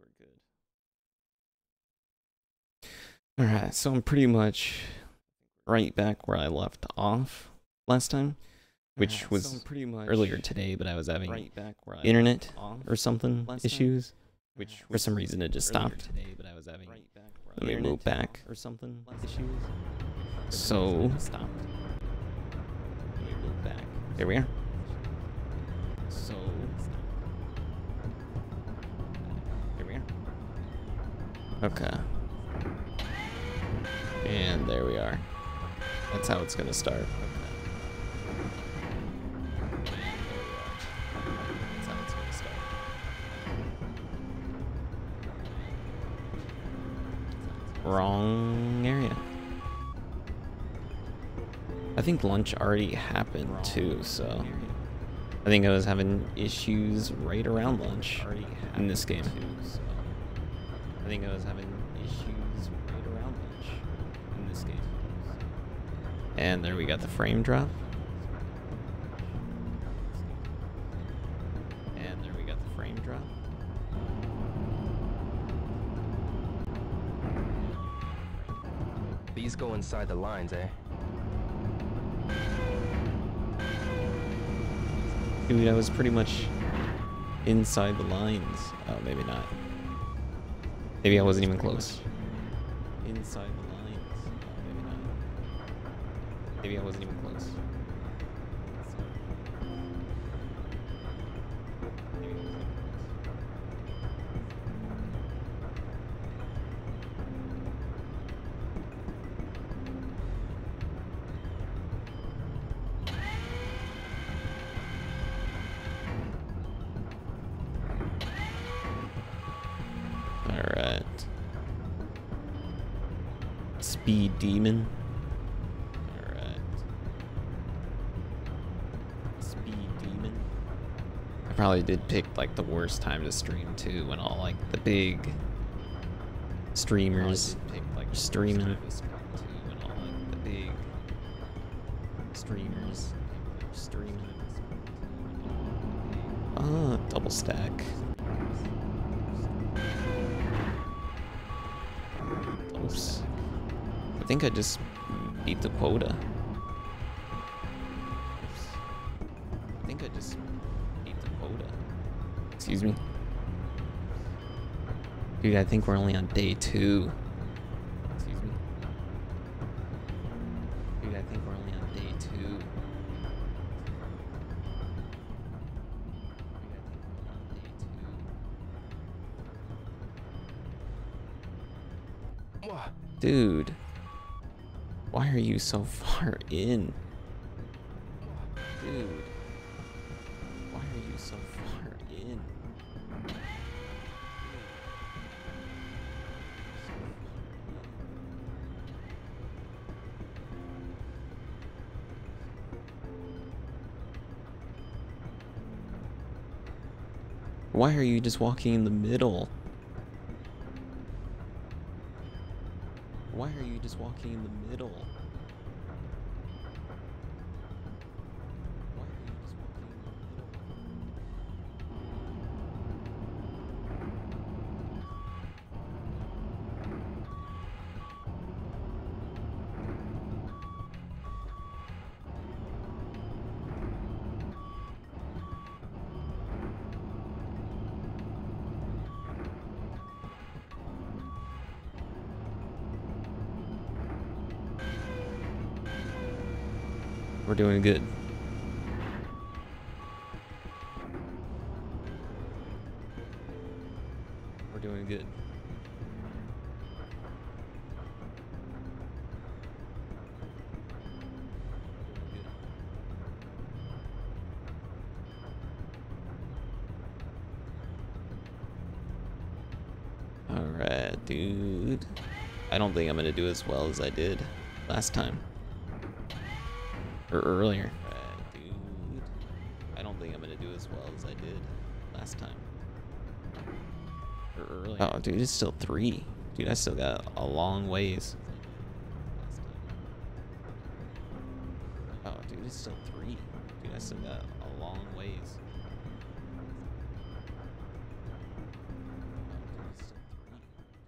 we're good. Alright, so I'm pretty much right back where I left off last time, which Alright, so was I'm pretty much earlier today, but I was having right back where I internet or something issues. which For some reason, it just stopped. today, but I was having right Let me internet move back. or something issues. time. For some So- stopped. Let me move back. There we are. So Okay. And there we are. That's how it's gonna start. That's how it's gonna start. Wrong area. I think lunch already happened too, so I think I was having issues right around lunch in this game. too, so I think I was having issues right around lunch in this game. And there we got the frame drop. And there we got the frame drop. These go inside the lines, eh? Dude, I was pretty much inside the lines. Oh, maybe not. Maybe I wasn't even close. Inside the lines. Maybe not. Maybe I wasn't even close. Demon. Alright. Speed Demon. I probably did pick like the worst time to stream too when all like the big streamers pick, like, streaming. time to stream, too, all, like, the big streamers streaming. Ah, double stack. Think I just beat the quota. I think I just beat the quota. Excuse me. Dude, I think we're only on day two. So far in? Dude, why are you so far in? Why are you just walking in the middle? Why are you just walking in the middle? Think I'm gonna do as well as I did last time. Or earlier. Alright, dude. I don't think I'm gonna do as well as I did last time. Or earlier. Oh, dude, it's still three. Dude, I still got a long ways. Oh, dude, it's still three. Dude, I still got a long ways. Oh,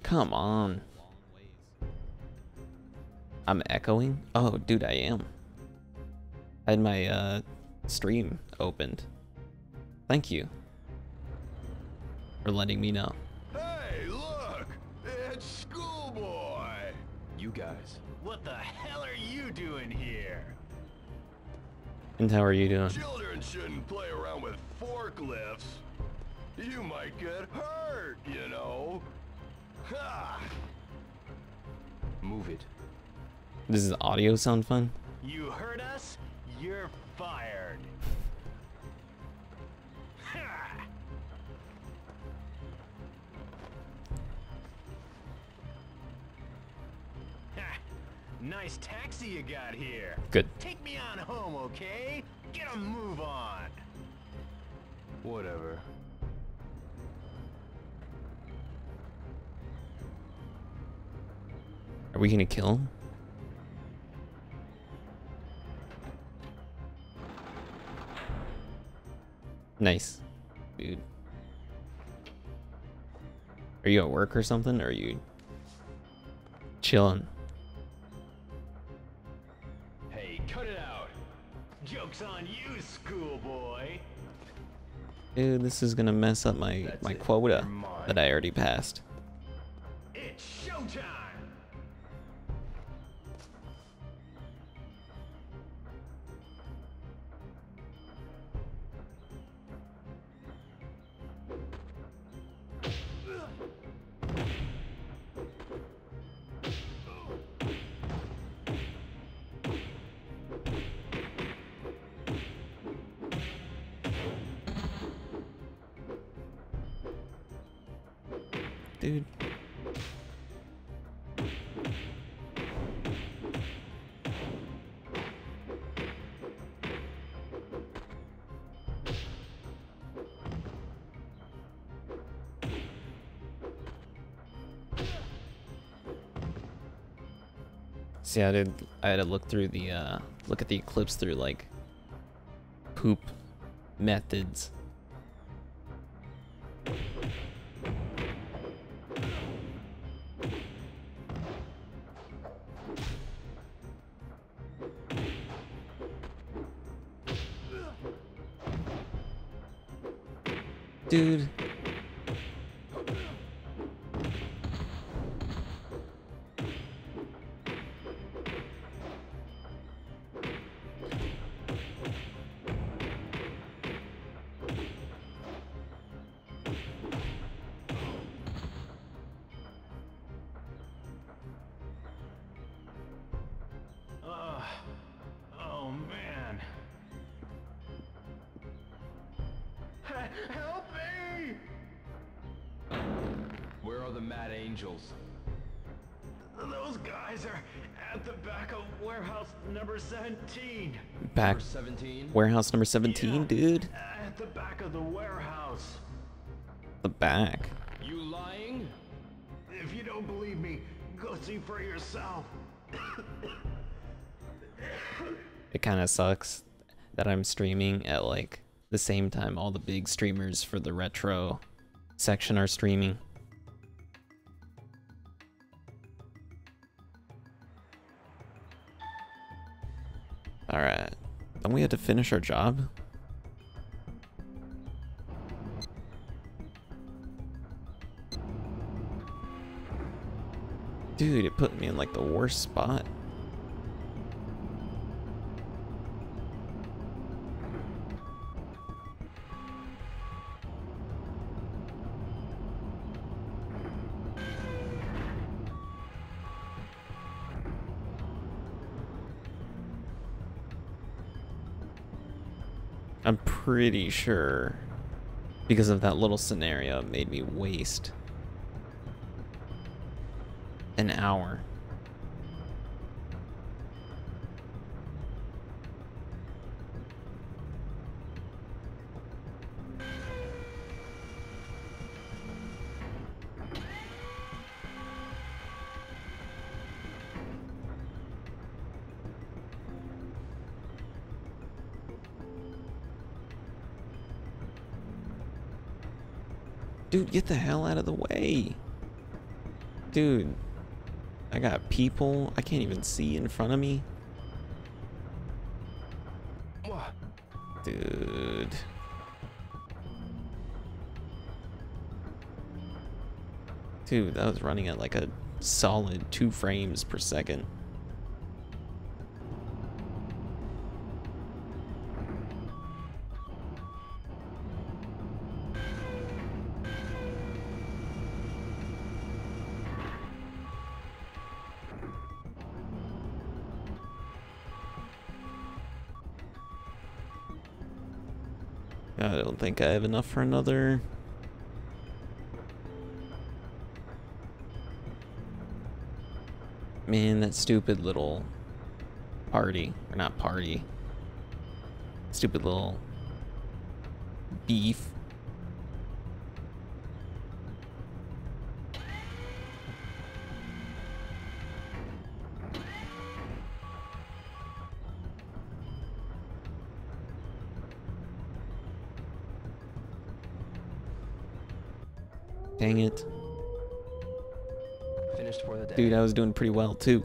Come on. I'm echoing? Oh, dude, I am. I had my uh, stream opened. Thank you for letting me know. Hey, look! It's Schoolboy! You guys. What the hell are you doing here? And how are you doing? Children shouldn't play around with forklifts. You might get hurt, you know. Ha! Move it. Does the audio sound fun? You heard us? You're fired. Nice taxi you got here. Good. Take me on home, okay? Get a move on. Whatever. Are we gonna kill him? Nice, dude. Are you at work or something? Or are you chilling? Hey, cut it out. Joke's on you, schoolboy. Dude, this is gonna mess up my That's my it. quota that I already passed. Dude. See, I did. I had to look through the uh, look at the eclipse through like poop methods. Dude. Warehouse number 17, Yeah, dude. At the back of the warehouse. The back. You lying? If you don't believe me, go see for yourself. It kind of sucks that I'm streaming at like the same time all the big streamers for the retro section are streaming. Have to finish our job? Dude, it put me in like the worst spot. I'm pretty sure because of that little scenario it made me waste an hour. Dude, get the hell out of the way. Dude, I got people. I can't even see in front of me. Dude. Dude, that was running at like a solid two frames per second. I have enough for another. Man, that stupid little party, or not party, stupid little beef. Doing pretty well too.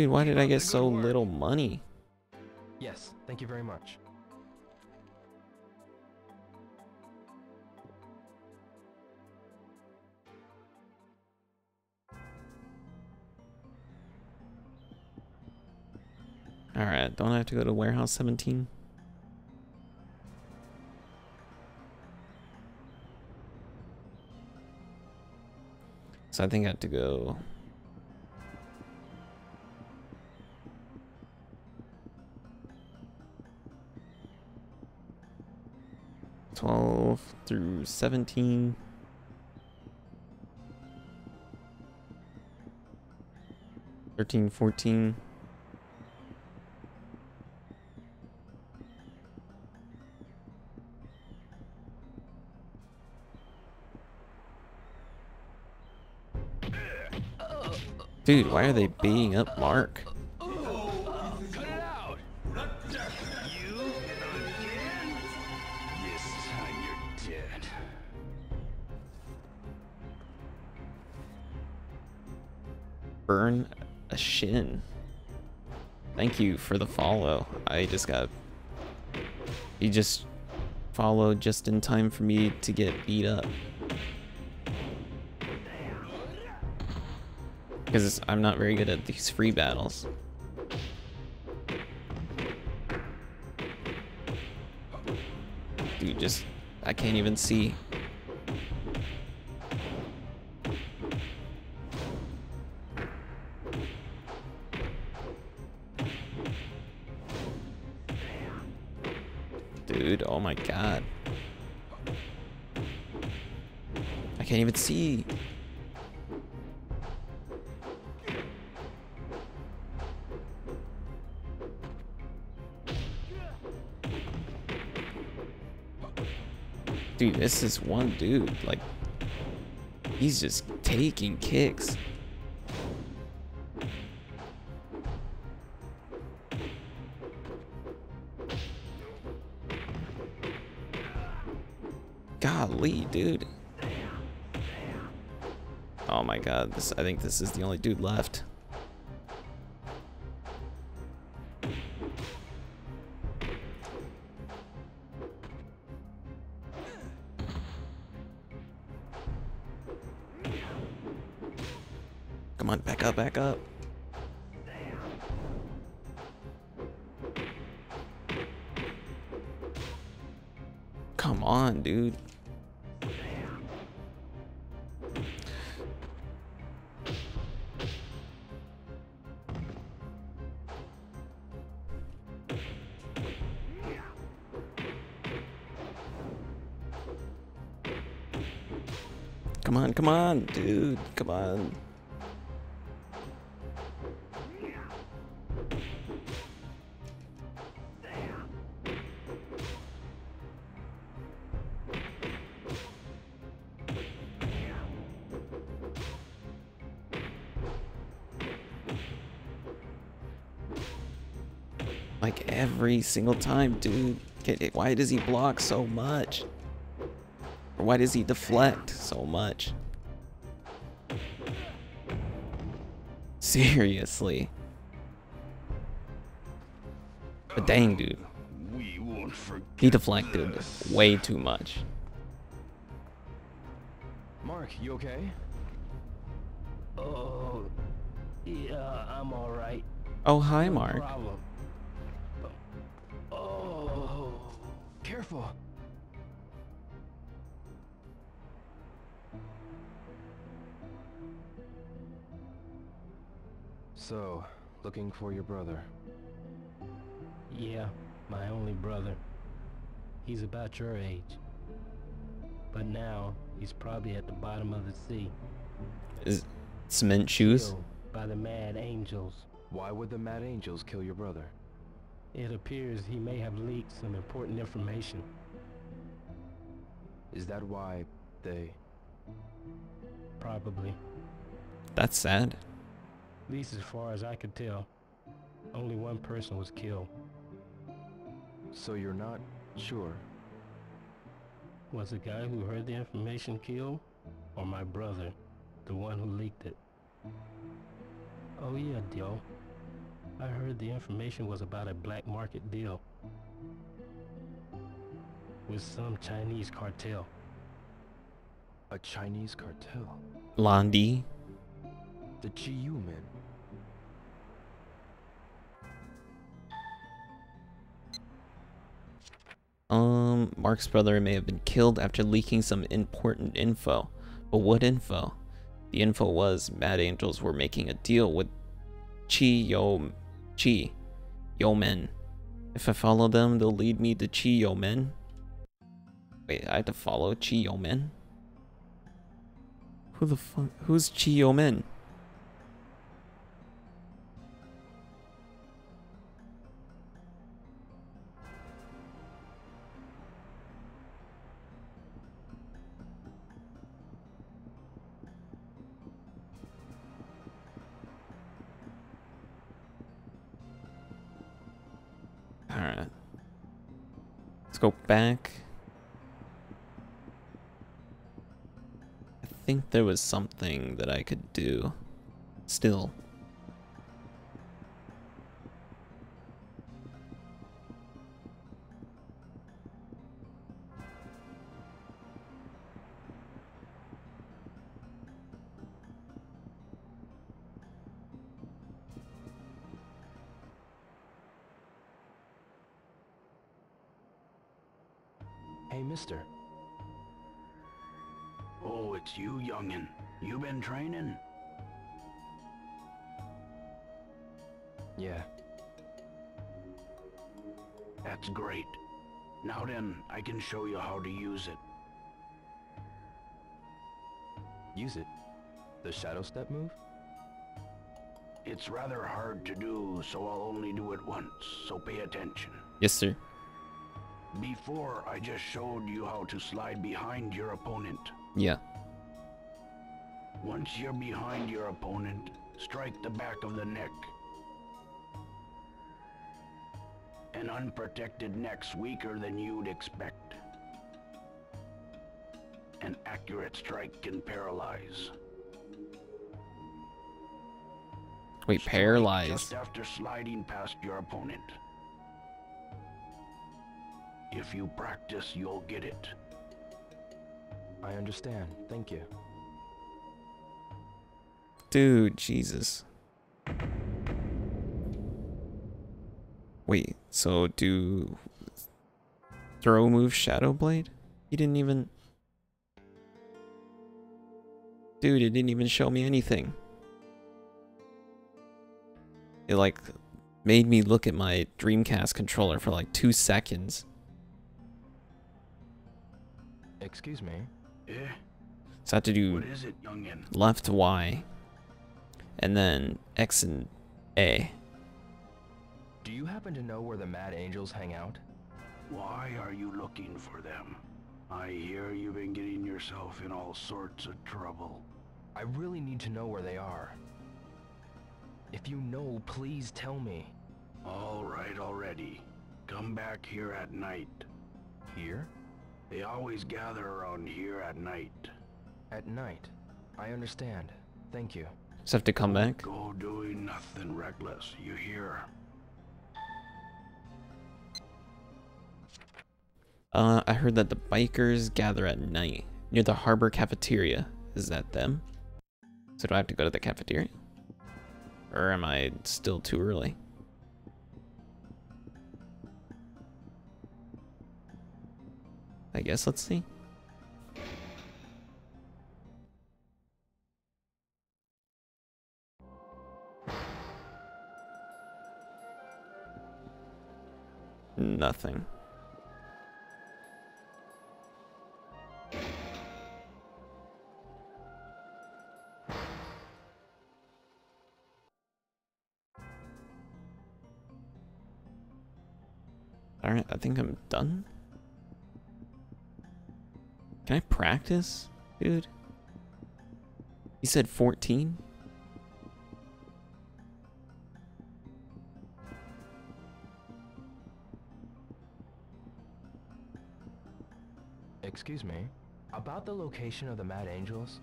Dude, why did I get so little money? Yes, thank you very much. Alright, don't I have to go to warehouse 17? So I think I have to go. Through seventeen. Thirteen, fourteen. Dude, why are they beating up Mark? Shin. Thank you for the follow. I just got. You just followed just in time for me to get beat up. Because I'm not very good at these free battles. Dude, just. I can't even see. See. Dude, this is one dude. Like, he's just taking kicks. Golly, dude. Oh my god, this I think this is the only dude left. Dude. Come on. Like every single time, dude. Why does he block so much? Why does he deflect so much? Seriously. But dang, dude. We won't He deflected this. way too much. Mark, you okay? Oh, yeah, I'm all right. Oh, hi, Mark. problem. Looking for your brother. yeah, my only brother. He's about your age. But now, he's probably at the bottom of the sea. Is cement shoes? by the Mad Angels. Why would the Mad Angels kill your brother? It appears he may have leaked some important information. Is that why they... Probably. That's sad. At least as far as I could tell. Only one person was killed. So you're not sure? Was the guy who heard the information killed? Or my brother, the one who leaked it? Oh yeah, Dio. I heard the information was about a black market deal. With some Chinese cartel. A Chinese cartel? Lan Di. The Chi Yu men? Um, Mark's brother may have been killed after leaking some important info. But what info? The info was Mad Angels were making a deal with Chi Yo Chi. If I follow them, they'll lead me to Chi Yo Men. Wait, I have to follow Chi Yo Men? Who the fuck? Who's Chi Yo go back. I think there was something that I could do. Still. You been training? Yeah. That's great. Now then, I can show you how to use it. Use it. The shadow step move? It's rather hard to do, so I'll only do it once, so pay attention. Yes, sir. Before, I just showed you how to slide behind your opponent. Yeah. Once you're behind your opponent, strike the back of the neck. An unprotected neck's weaker than you'd expect. An accurate strike can paralyze. Wait, Strike paralyzed. Just after sliding past your opponent. If you practice, you'll get it. I understand. Thank you. Dude, Jesus. Wait, so do throw move Shadow Blade? He didn't even. Dude, it didn't even show me anything. It like made me look at my Dreamcast controller for like two seconds. Excuse me. Eh? So I have to do What is it, youngin? left Y, and then X and A. Do you happen to know where the Mad Angels hang out? Why are you looking for them? I hear you've been getting yourself in all sorts of trouble. I really need to know where they are. If you know, please tell me. All right already. Come back here at night. Here? They always gather around here at night. At night. I understand. Thank you. Just have to come back. Go doing nothing reckless, you hear? Uh, I heard that the bikers gather at night near the harbor cafeteria. Is that them? So do I have to go to the cafeteria? Or am I still too early? I guess let's see. Nothing. Alright, I think I'm done. Can I practice, dude? You said 14? Excuse me. About the location of the Mad Angels?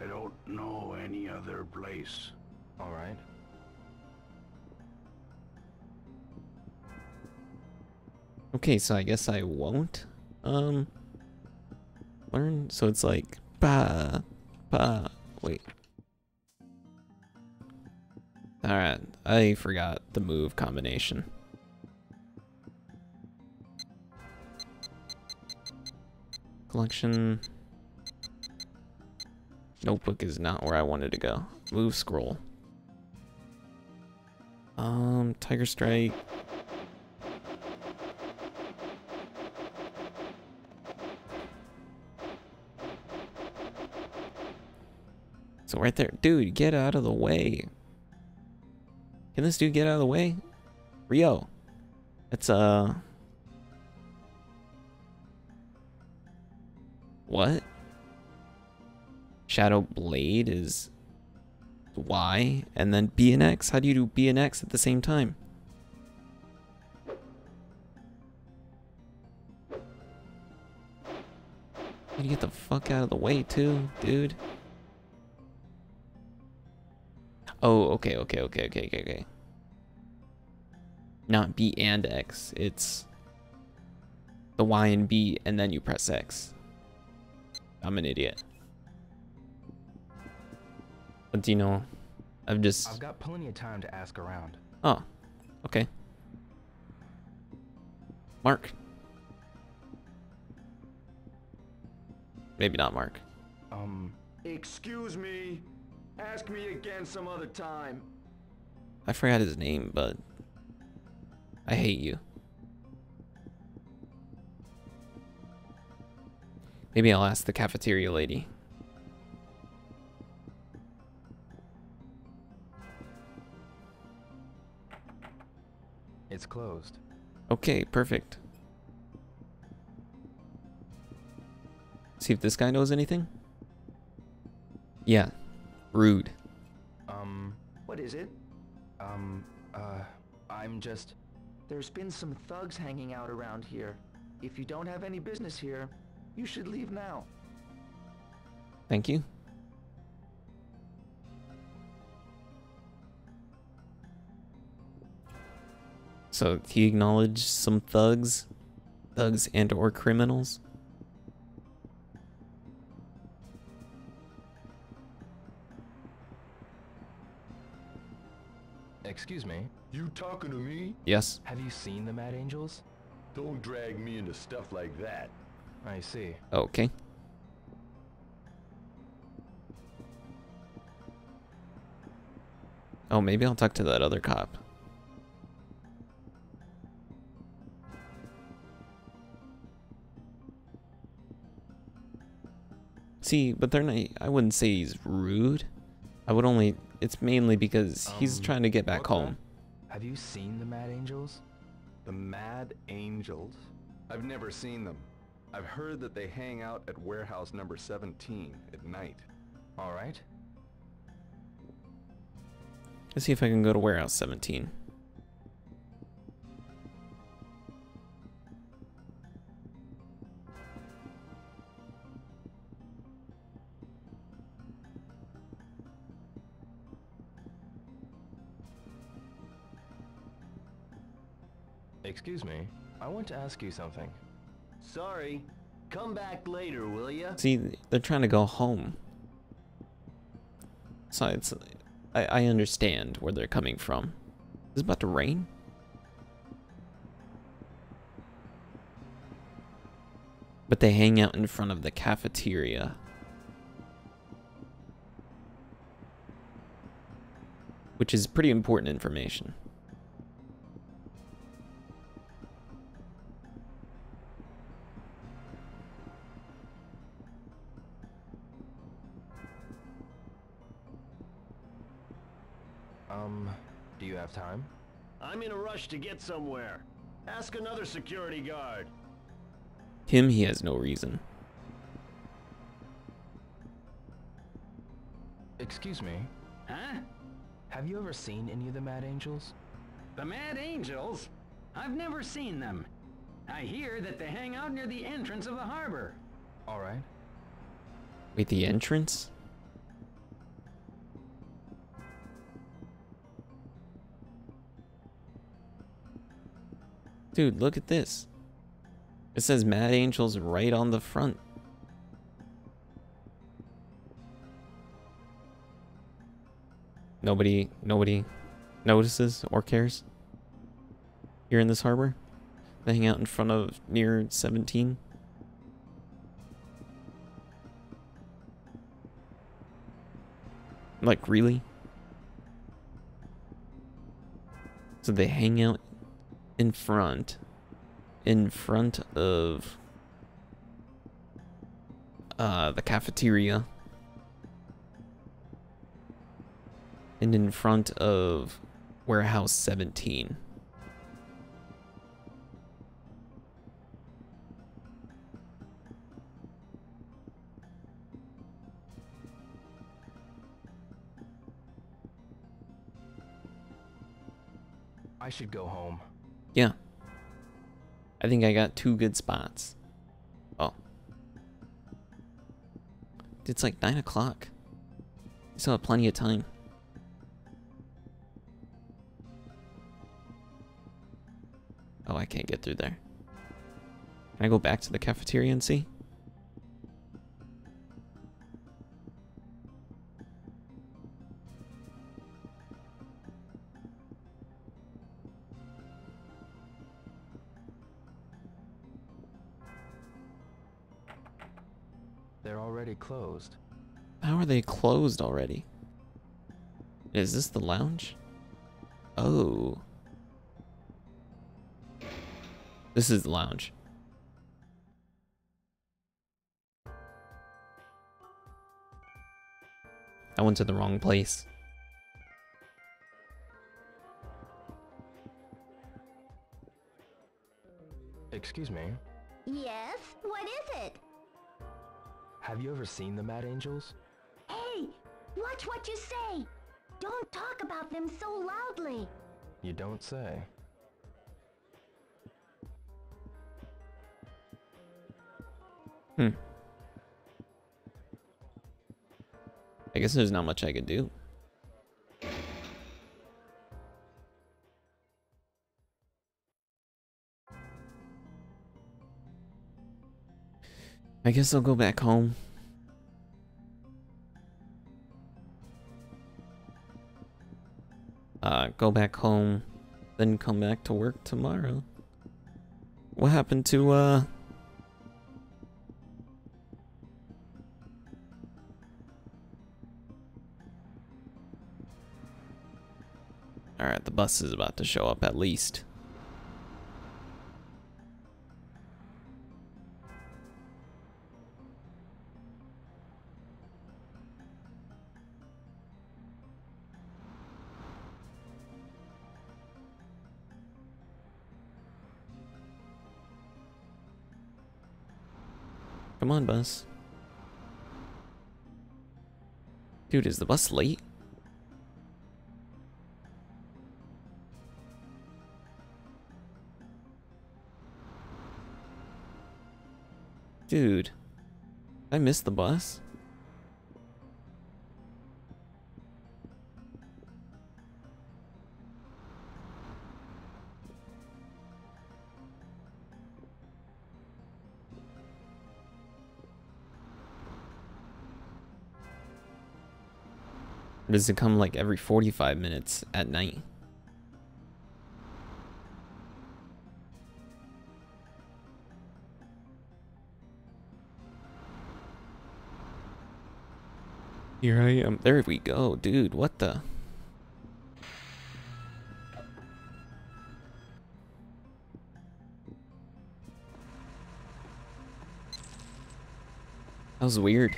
I don't know any other place. Alright. Okay, so I guess I won't um learn. So it's like ba ba wait. Alright, I forgot the move combination. Collection. Notebook is not where I wanted to go. Move scroll. Um, Tiger Strike. So right there, dude, get out of the way. Can this dude get out of the way? Rio. It's uh What? Shadow Blade is Y and then B and X? How do you do B and X at the same time? You get the fuck out of the way too, dude. Oh, okay, okay, okay, okay, okay, okay. Not B and X. It's the Y and B, and then you press X. I'm an idiot. But do you know, I've just. I've got plenty of time to ask around. Oh, okay. Mark. Maybe not Mark. Um, Excuse me. Ask me again some other time. I forgot his name, but I hate you. Maybe I'll ask the cafeteria lady. it's closed. Okay, perfect. See if this guy knows anything. Yeah, rude. Um, What is it? um, uh, I'm just. There's been some thugs hanging out around here. If you don't have any business here, you should leave now. Thank you. So he acknowledged some thugs, thugs and or criminals. Excuse me. You talking to me? Yes. Have you seen the Mad Angels? Don't drag me into stuff like that. I see. Okay. Oh, maybe I'll talk to that other cop. See, but they're not. I wouldn't say he's rude. I would only. It's mainly because he's Um, trying to get back what's that? home. Have you seen the Mad Angels? The Mad Angels? I've never seen them. I've heard that they hang out at warehouse number 17 at night. All right. Let's see if I can go to warehouse 17. Excuse me. I want to ask you something. Sorry. Come back later, will ya? See, they're trying to go home. So it's. I, I understand where they're coming from. Is it about to rain? But they hang out in front of the cafeteria. Which is pretty important information. Um, do you have time? I'm in a rush to get somewhere. Ask another security guard. Him, he has no reason. Excuse me. Huh? Have you ever seen any of the Mad Angels? The Mad Angels? I've never seen them. I hear that they hang out near the entrance of the harbor. All right. Wait, the entrance? Dude, look at this. It says Mad Angels right on the front. Nobody, nobody notices or cares here in this harbor. They hang out in front of near 17. Like, really? So they hang out in front, in front of uh, the cafeteria, and in front of warehouse 17. I should go home. Yeah. I think I got two good spots. Oh. It's like 9 o'clock. Still have plenty of time. Oh, I can't get through there. Can I go back to the cafeteria and see? They closed already? Is this the lounge? Oh. This is the lounge. I went to the wrong place. Excuse me. Yes? What is it? Have you ever seen the Mad Angels? Hey, watch what you say. Don't talk about them so loudly. You don't say. Hmm. I guess there's not much I could do. I guess I'll go back home. Go back home, then come back to work tomorrow. What happened to, uh... Alright, the bus is about to show up at least. Come on, bus. Dude, is the bus late? Dude, I missed the bus. Does it come like every 45 minutes at night? Here I am. There we go, dude. What the? That was weird.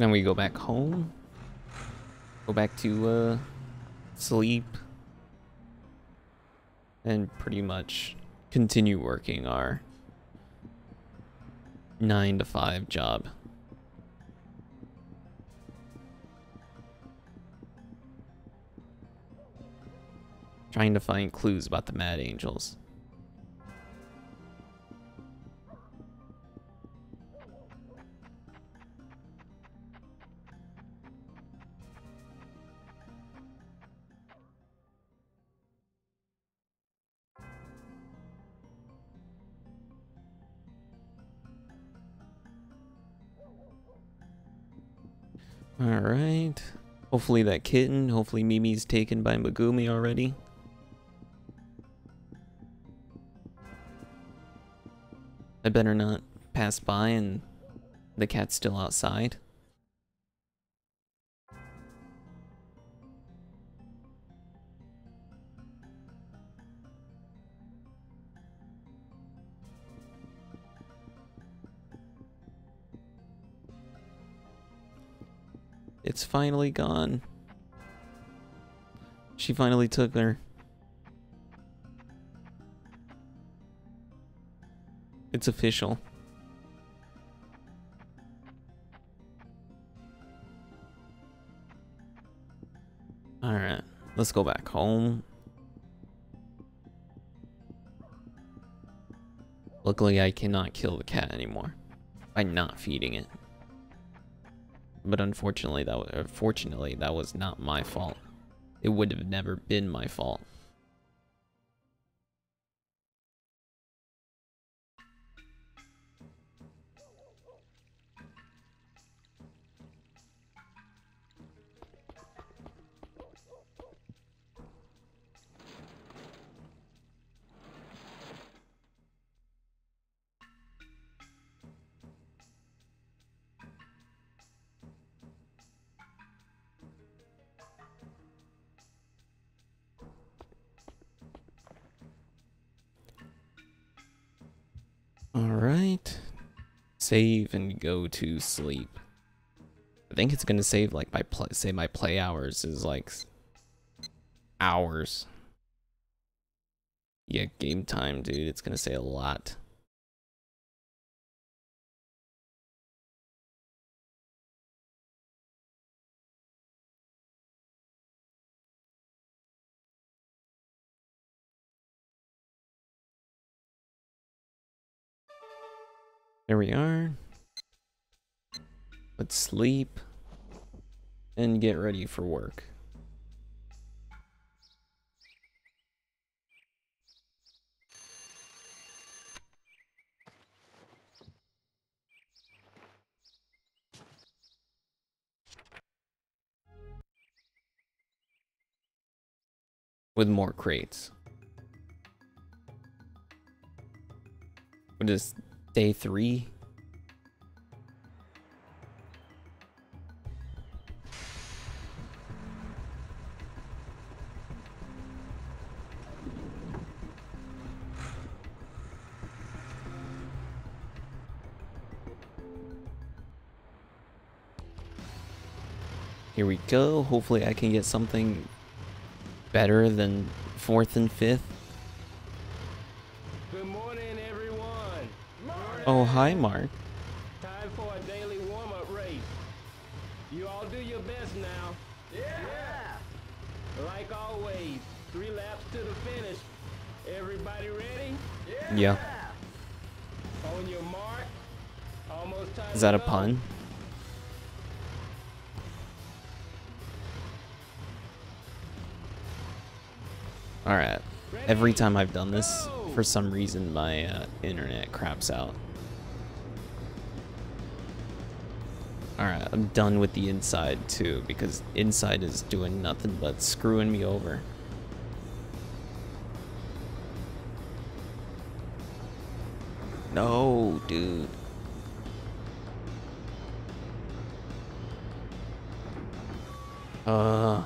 Now we go back home. Go back to uh sleep. And pretty much continue working our 9 to 5 job. Trying to find clues about the Mad Angels. Hopefully that kitten, hopefully Mimi's taken by Megumi already. I better not pass by and the cat's still outside. It's finally gone. She finally took her. It's official. Alright, let's go back home. Luckily, I cannot kill the cat anymore by not feeding it. But unfortunately, that was, fortunately that was not my fault. It would have never been my fault. Alright. Save and go to sleep. I think it's gonna save like my play say my play hours is like hours. Yeah, game time, dude. It's gonna say a lot. There we are. Let's sleep and get ready for work. With more crates. What is Day three. Here we go. Hopefully I can get something better than fourth and fifth. Oh, hi, Mark. Time for a daily warm-up race. You all do your best now. Yeah. Like always, three laps to the finish. Everybody ready? Yeah. On your mark. Almost time. Is that a go. pun? Alright. Every time I've done this, for some reason my uh, internet craps out. Alright, I'm done with the inside too, because inside is doing nothing but screwing me over. No, dude. Uh.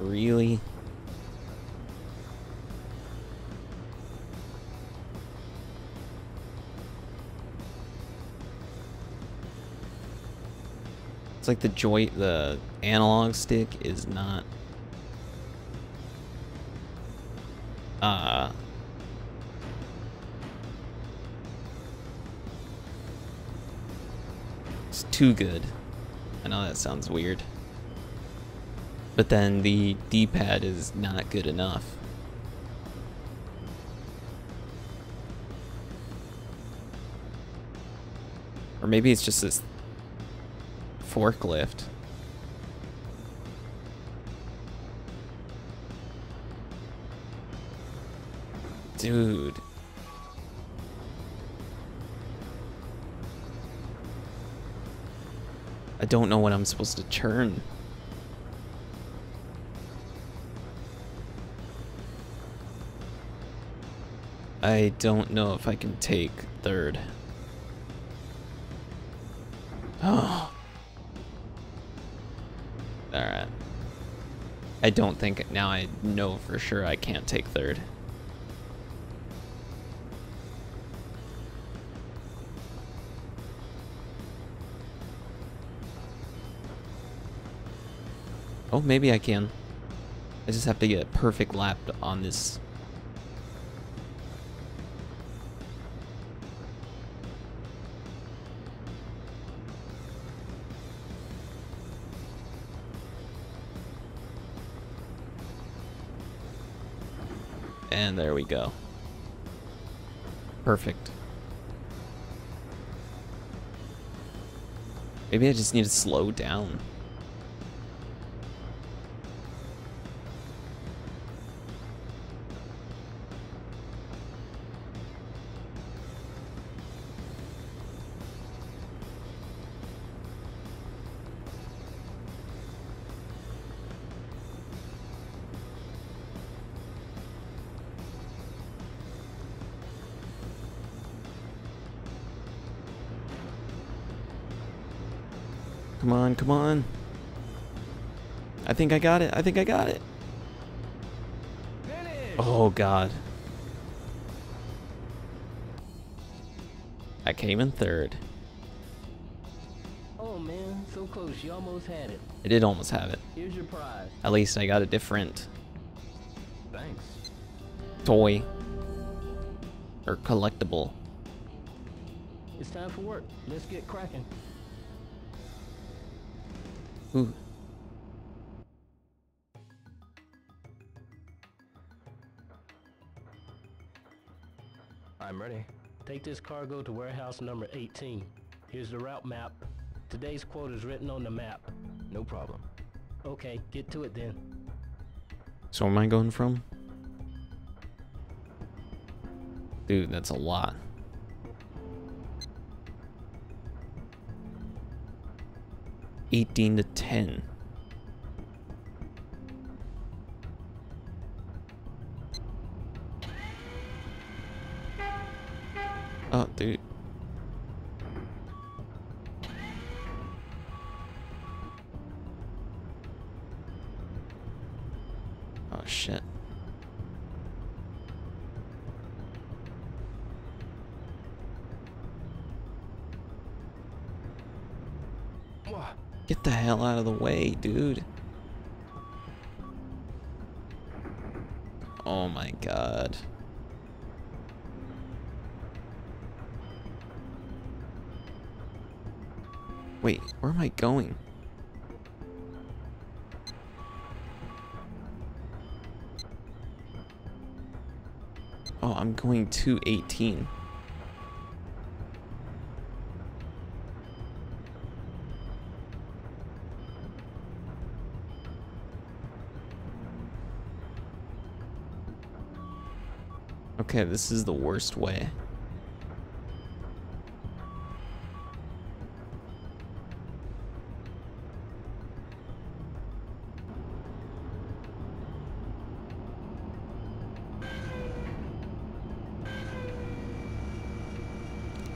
Really? It's like the joy, the analog stick is not. Uh. It's too good. I know that sounds weird. But then the D-pad is not good enough. Or maybe it's just this forklift. Dude. I don't know what I'm supposed to churn. I don't know if I can take third. I don't think now I know for sure I can't take third. Oh, maybe I can. I just have to get a perfect lap on this. And there we go. Perfect. Maybe I just need to slow down. Come on. I think I got it. I think I got it. Oh, God. I came in third. Oh man, so close. You almost had it. I did almost have it. Here's your prize. At least I got a different Thanks. toy. Or collectible. It's time for work. Let's get cracking. Ooh. I'm ready. Take this cargo to warehouse number 18. Here's the route map. Today's quote is written on the map. No problem. Okay, get to it then. So where am I going from? Dude, that's a lot. 18 to 10. Hell out of the way, dude. Oh my god. Wait, where am I going? Oh, I'm going to 18. Okay, this is the worst way.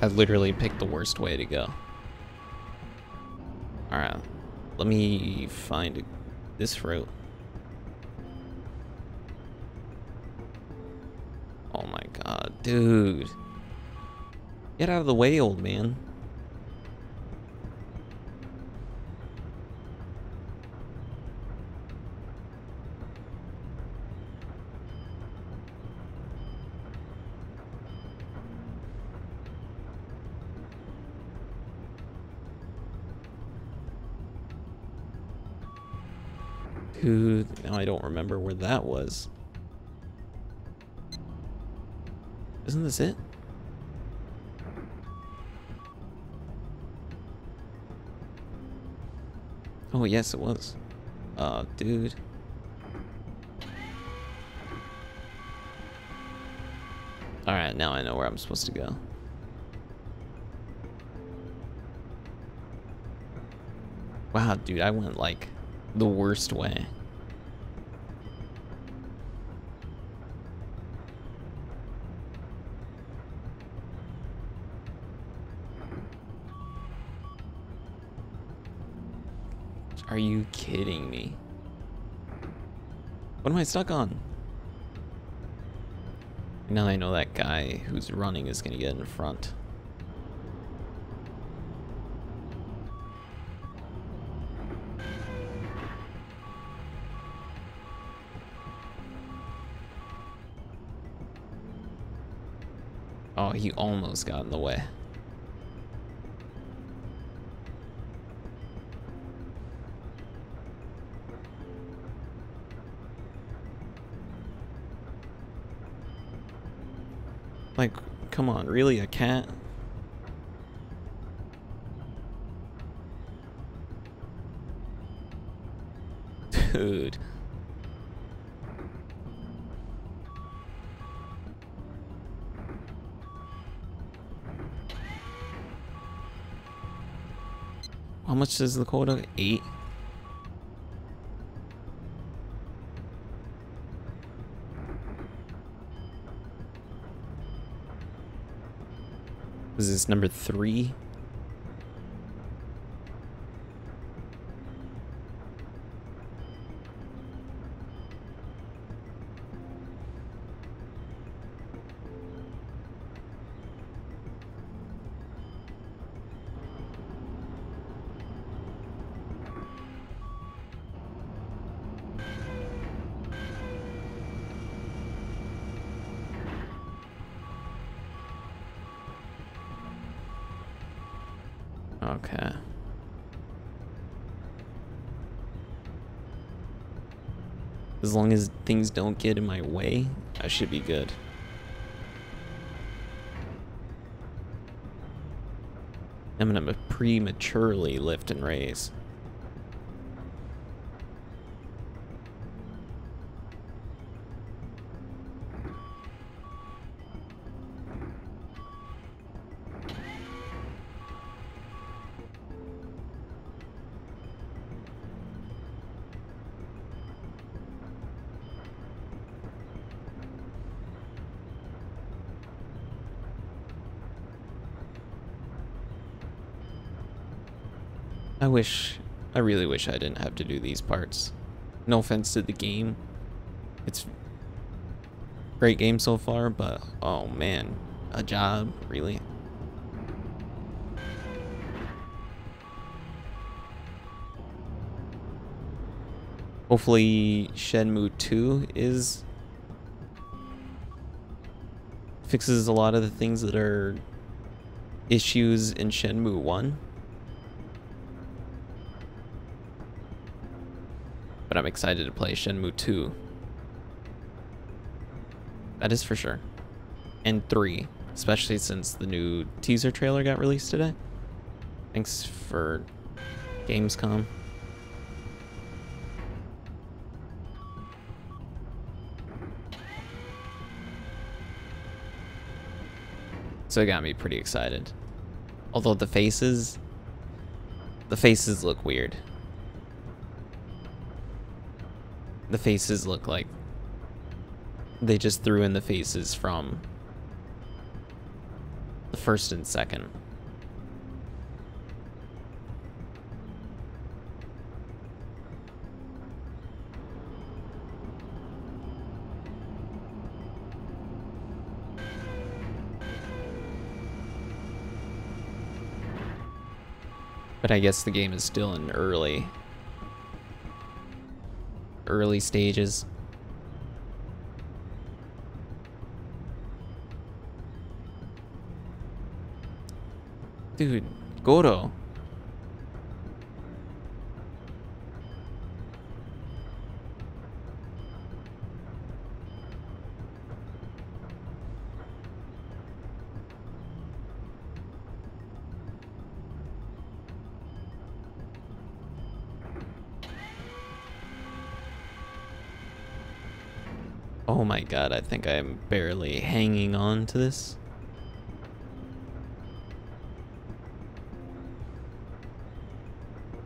I literally picked the worst way to go. Alright, let me find this route. Dude. Get out of the way, old man. Dude, now I don't remember where that was. Isn't this it? Oh, yes, it was. Oh, dude. Alright, now I know where I'm supposed to go. Wow, dude, I went like the worst way. Are you kidding me? What am I stuck on? Now I know that guy who's running is gonna get in front. Oh, he almost got in the way. Come on, really? A cat? Dude. How much is the quota? Eight? Is this number three? Things don't get in my way, I should be good. I'm gonna prematurely lift and raise. Wish, I really wish I didn't have to do these parts. No offense to the game. It's great game so far, but oh man, a job, really? Hopefully Shenmue 2 is fixes a lot of the things that are issues in Shenmue 1. I'm excited to play Shenmue 2. That is for sure. And 3, especially since the new teaser trailer got released today. Thanks for Gamescom. So it got me pretty excited. Although the faces, the faces look weird. The faces look like they just threw in the faces from the first and second. But I guess the game is still in early early stages. Dude, Goro. My god, I think I'm barely hanging on to this.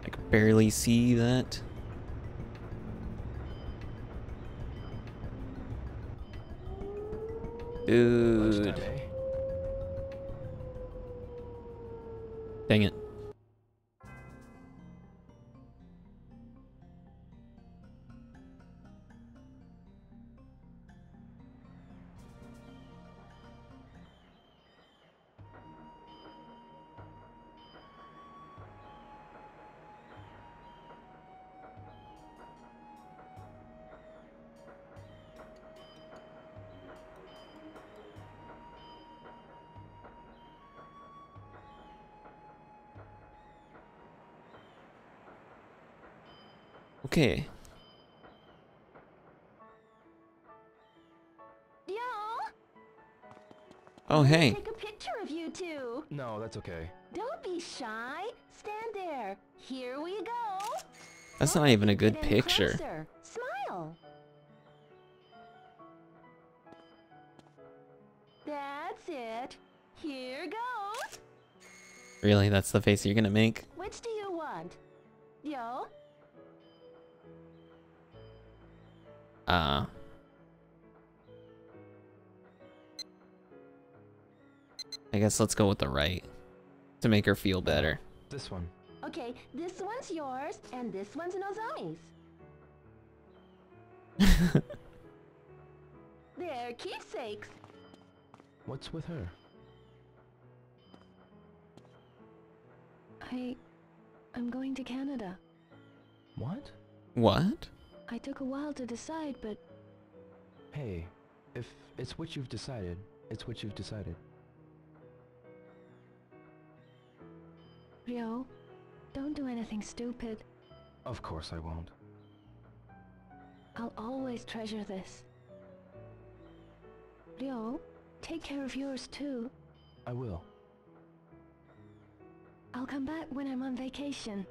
I can barely see that. Dude. Dang it. Okay. Yo! Oh, hey. Take a picture of you two. No, that's okay. Don't be shy. Stand there. Here we go. That's not even a good picture. closer. Smile. That's it. Here goes. Really? That's the face you're gonna make? Uh. I guess let's go with the right. To make her feel better. This one. Okay, this one's yours, and this one's Nozomi's. They're keepsakes. What's with her? I... I'm going to Canada. What? What? I took a while to decide, but Hey, if it's what you've decided, it's what you've decided. Ryo, don't do anything stupid. Of course I won't. I'll always treasure this. Ryo, take care of yours too. I will. I'll come back when I'm on vacation.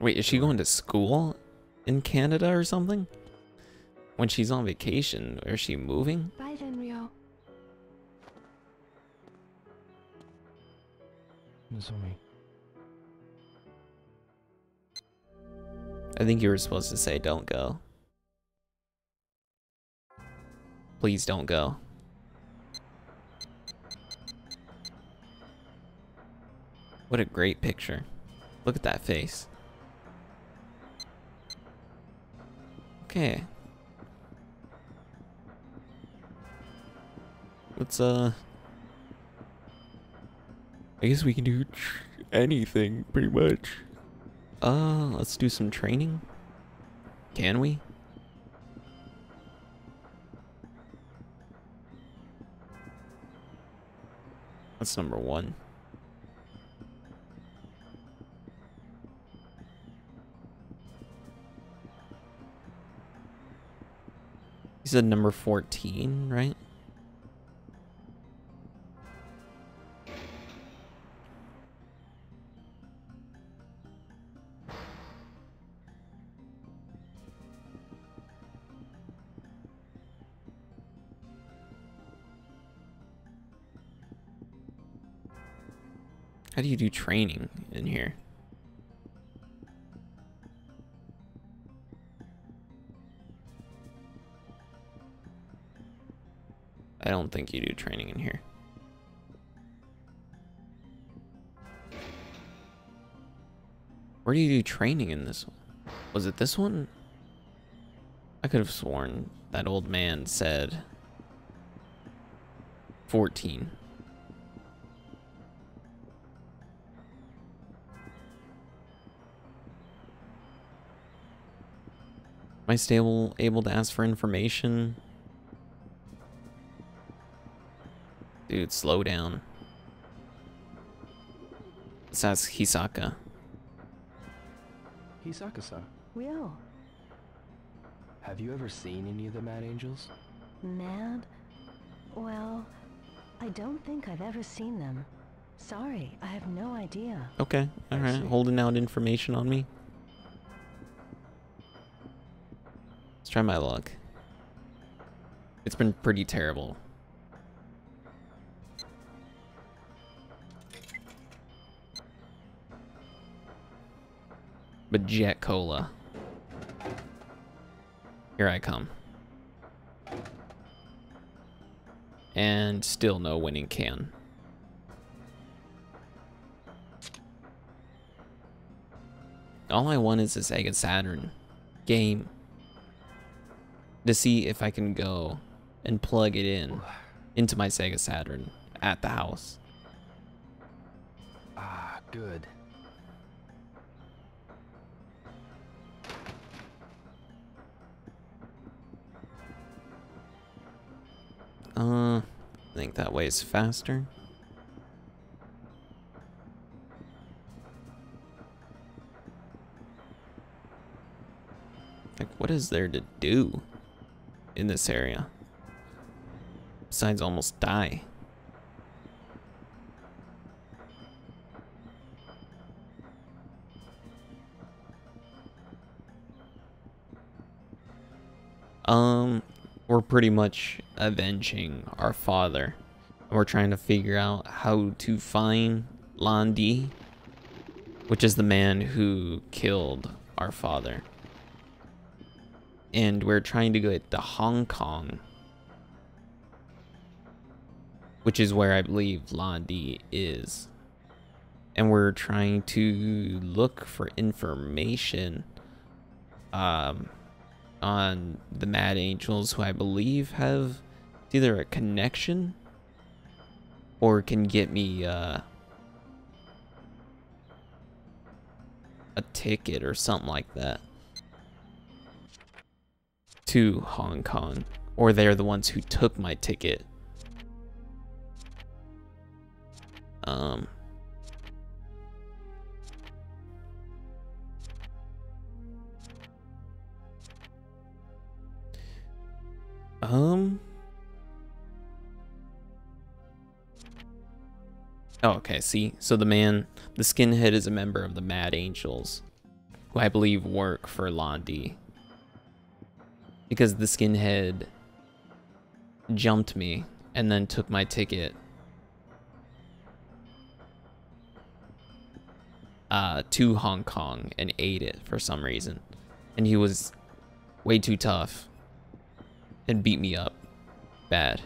Wait, is she going to school in Canada or something? When she's on vacation, or is she moving? Bye then, Ryo. Nozomi. I think you were supposed to say don't go. Please don't go. What a great picture. Look at that face. Okay. Let's, uh... I guess we can do anything, pretty much. Uh, let's do some training. Can we? That's number one. Said number 14, right? How do you do training in here? Don't think you do training in here. Where do you do training in this one? Was it this one? I could have sworn that old man said 14. Am I still able to ask for information? Dude, slow down. Let's ask Hisaka. Hisaka-san, Ryo, have you ever seen any of the Mad Angels? mad? Well, I don't think I've ever seen them. Sorry, I have no idea. Okay, alright, holding out information on me. Let's try my luck. It's been pretty terrible. But Jet Cola. Here I come. And still no winning can. All I want is a Sega Saturn game to see if I can go and plug it in into my Sega Saturn at the house. Ah, good. Uh, I think that way is faster. Like, what is there to do in this area? Besides almost die. Um, we're pretty much avenging our father. We're trying to figure out how to find Lan Di, which is the man who killed our father. And we're trying to get to Hong Kong, which is where I believe Lan Di is. And we're trying to look for information um, on the Mad Angels, who I believe have either a connection or can get me uh, a ticket or something like that to Hong Kong, or they're the ones who took my ticket. Um. Um. Oh, okay. See, so the man, the skinhead, is a member of the Mad Angels, who I believe work for Lan Di. Because the skinhead jumped me and then took my ticket uh, to Hong Kong and ate it for some reason. And he was way too tough and beat me up bad.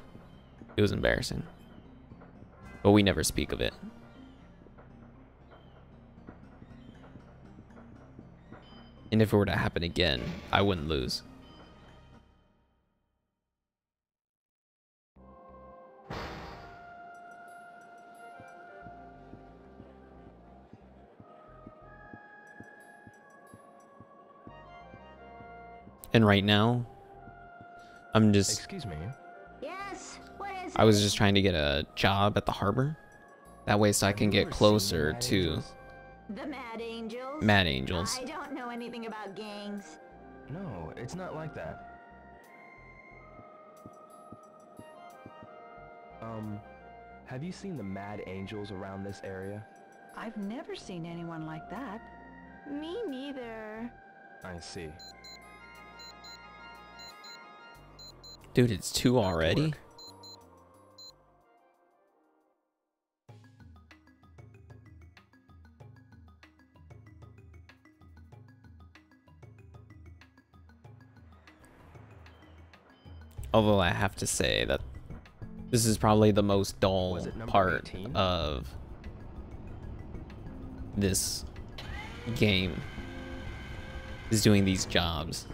It was embarrassing. But we never speak of it. And if it were to happen again, I wouldn't lose. And right now, I'm just Excuse me. Yes, what is I was just trying to get a job at the harbor. That way so I can get closer to The Mad Angels? Mad Angels. I don't know anything about gangs. No, it's not like that. Um, have you seen the Mad Angels around this area? I've never seen anyone like that. Me neither. I see. Dude, it's two already? Although I have to say that this is probably the most dull Was it number part 18? of this game is doing these jobs.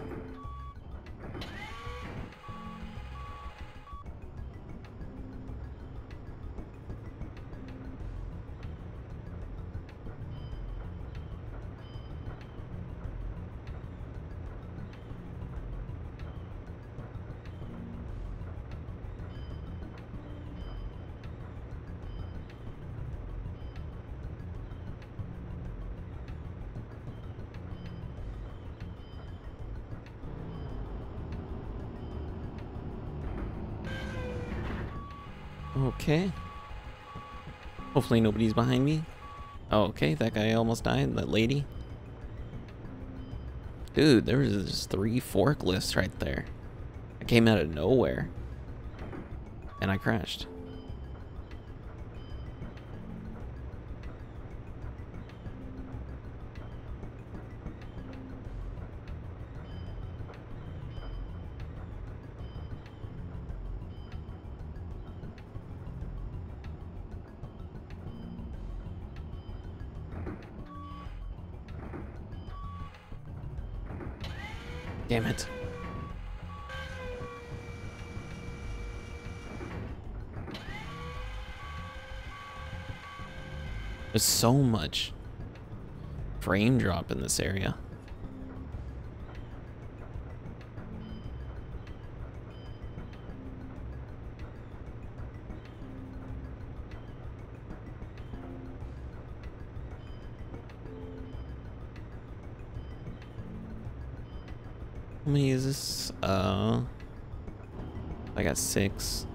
Hopefully nobody's behind me. Oh, okay, that guy almost died, that lady. Dude, there was just three forklifts right there. I came out of nowhere. And I crashed. Damn it. There's so much frame drop in this area. Got six.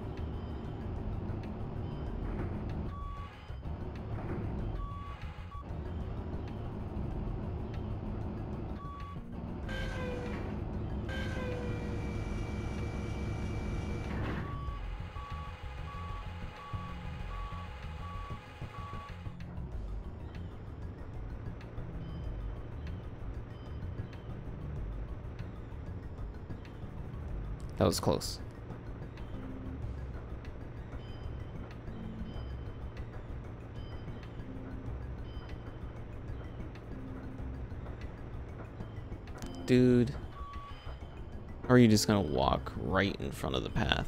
That was close. Dude. Or are you just gonna walk right in front of the path?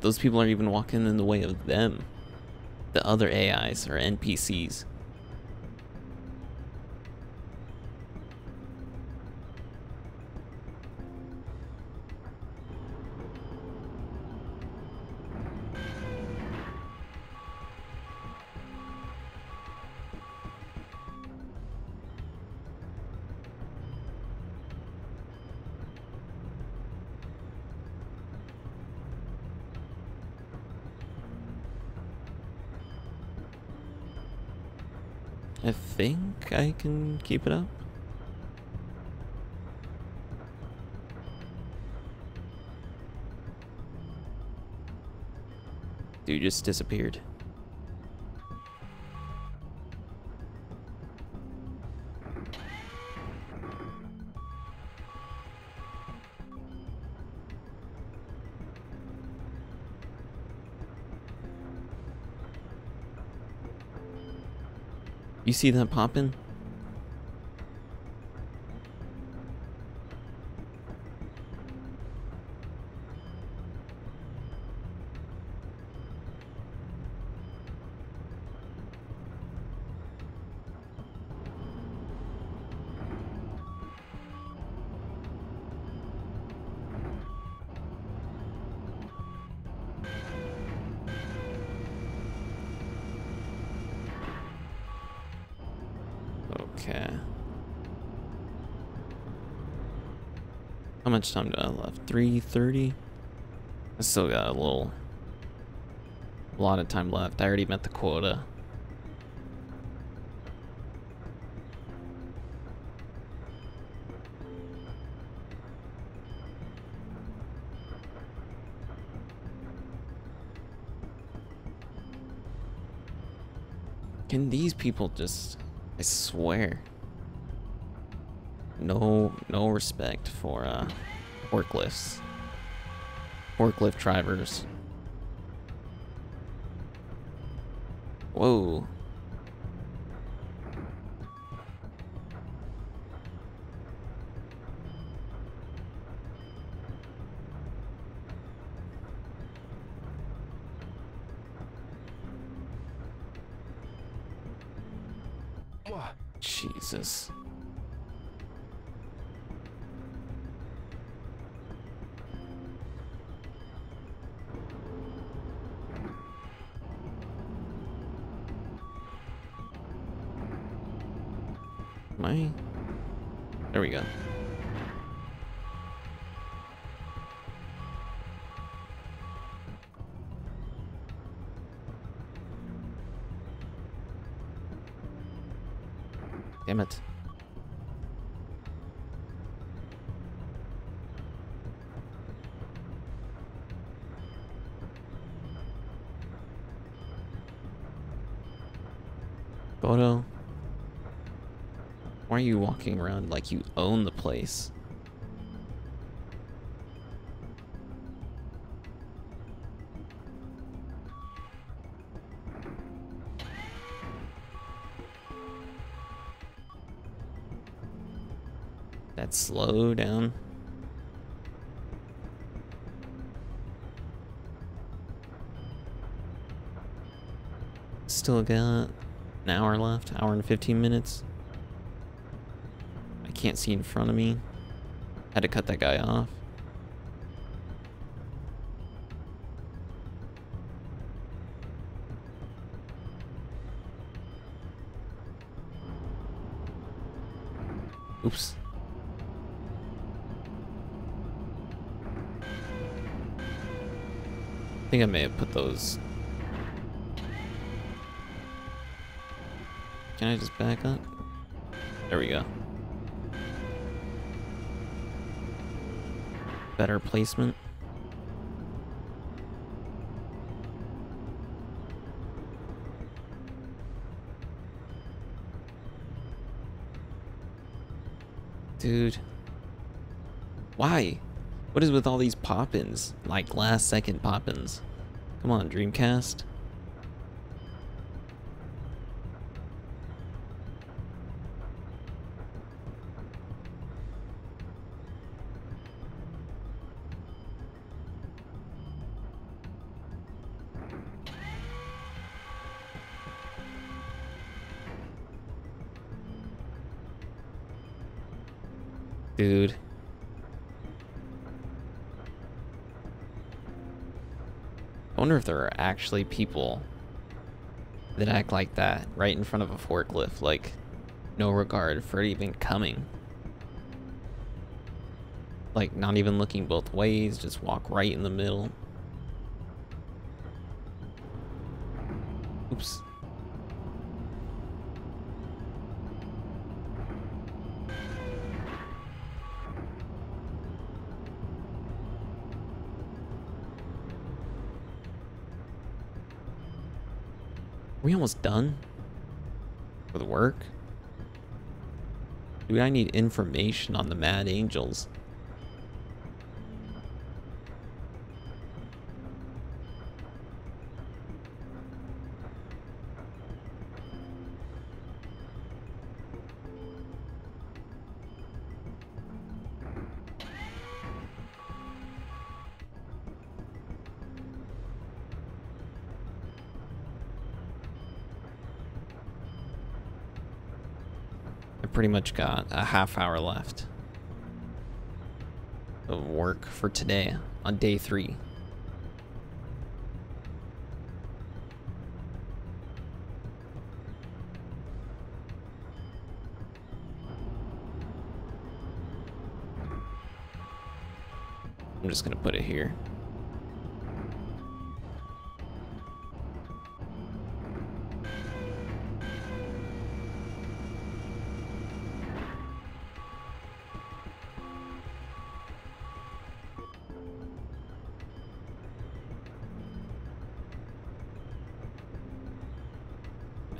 Those people aren't even walking in the way of them. The other AIs or NPCs. Keep it up. Dude just disappeared. You see that popping? Much time do I left? 3.30? I still got a little... A lot of time left. I already met the quota. Can these people just... I swear. No, no respect for uh, forklifts. Forklift drivers. Whoa. Like you own the place? That slow down. Still got an hour left, hour and 15 minutes. Can't see in front of me. Had to cut that guy off. Oops. I think I may have put those. Can I just back up? There we go. Better placement. Dude. Why? What is with all these pop-ins? Like last second pop-ins. Come on, Dreamcast. Actually people that act like that right in front of a forklift, like no regard for even coming. Like not even looking both ways, just walk right in the middle. Oops. We almost done with the work? Do I need information on the Mad Angels? Much got a half hour left of work for today on day three. I'm just gonna put it here.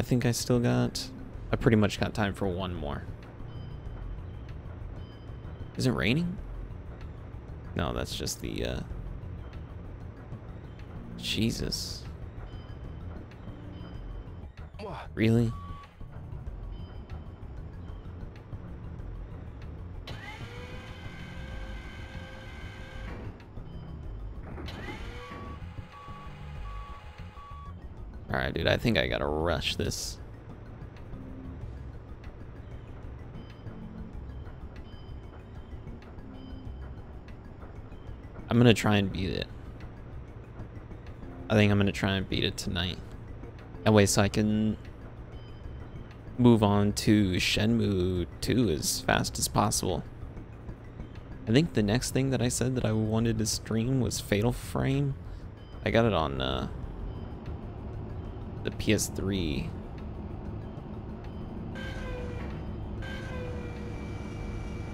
Think I still got... I pretty much got time for one more. Is it raining? No, that's just the, uh... Jesus. Really? I think I gotta rush this. I'm gonna try and beat it. I think I'm gonna try and beat it tonight. That way so I can move on to Shenmue 2 as fast as possible. I think the next thing that I said that I wanted to stream was Fatal Frame. I got it on uh, the PS3.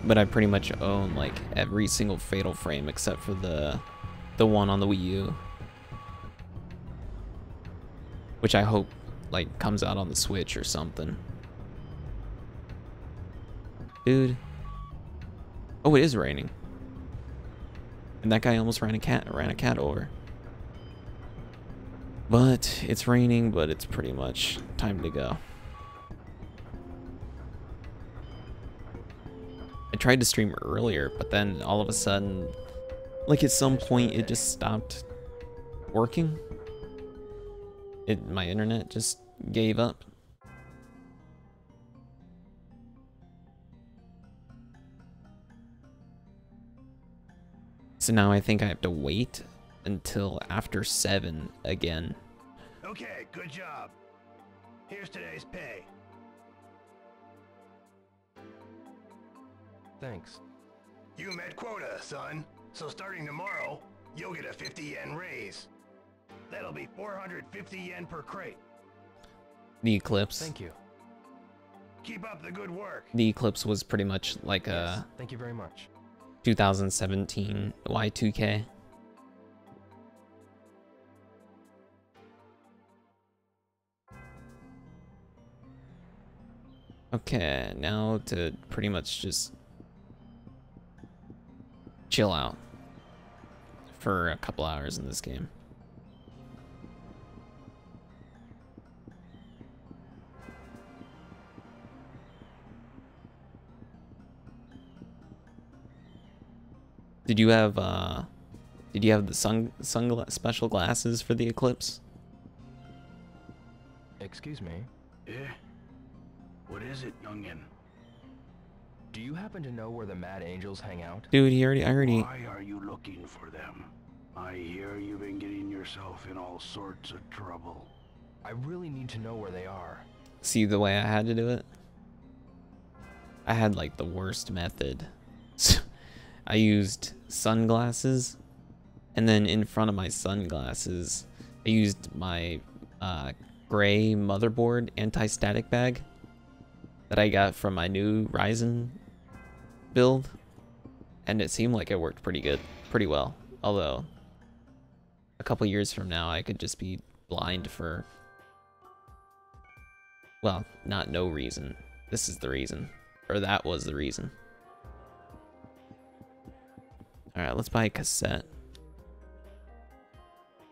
But I pretty much own like every single Fatal Frame except for the the one on the Wii U. Which I hope like comes out on the Switch or something. Dude. Oh, it is raining. And that guy almost ran a cat ran a cat over. But it's raining, but it's pretty much time to go. I tried to stream earlier, but then all of a sudden, like at some point, it just stopped working. It my internet just gave up. So now I think I have to wait until after 7 again. Okay, good job. Here's today's pay. Thanks. You met quota, son. So starting tomorrow, you'll get a 50 yen raise. That'll be 450 yen per crate. The Eclipse. Thank you. Keep up the good work. The Eclipse was pretty much like a Thank you very much. 2017 Y2K. Okay, now to pretty much just chill out for a couple hours in this game. Did you have uh did you have the sun sun special glasses for the eclipse? Excuse me. Yeah? What is it, youngin? Do you happen to know where the Mad Angels hang out? Dude, he already I already Why are you looking for them? I hear you've been getting yourself in all sorts of trouble. I really need to know where they are. see the way I had to do it. I had like the worst method. I used sunglasses and then in front of my sunglasses I used my uh, gray motherboard anti-static bag that I got from my new Ryzen build and it seemed like it worked pretty good pretty well. Although a couple years from now I could just be blind for well not no reason. This is the reason or that was the reason. All right let's buy a cassette.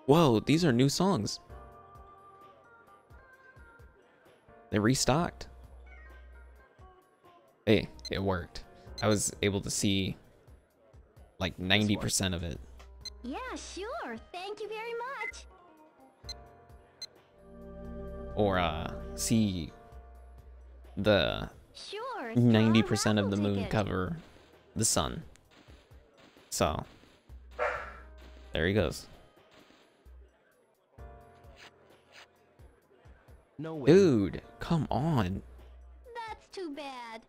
Whoa these are new songs. They restocked hey it worked i was able to see like 90% of it Yeah, sure. Thank you very much. or uh see the ninety percent of the moon cover the sun. So there he goes. No way. Dude, come on. That's too bad.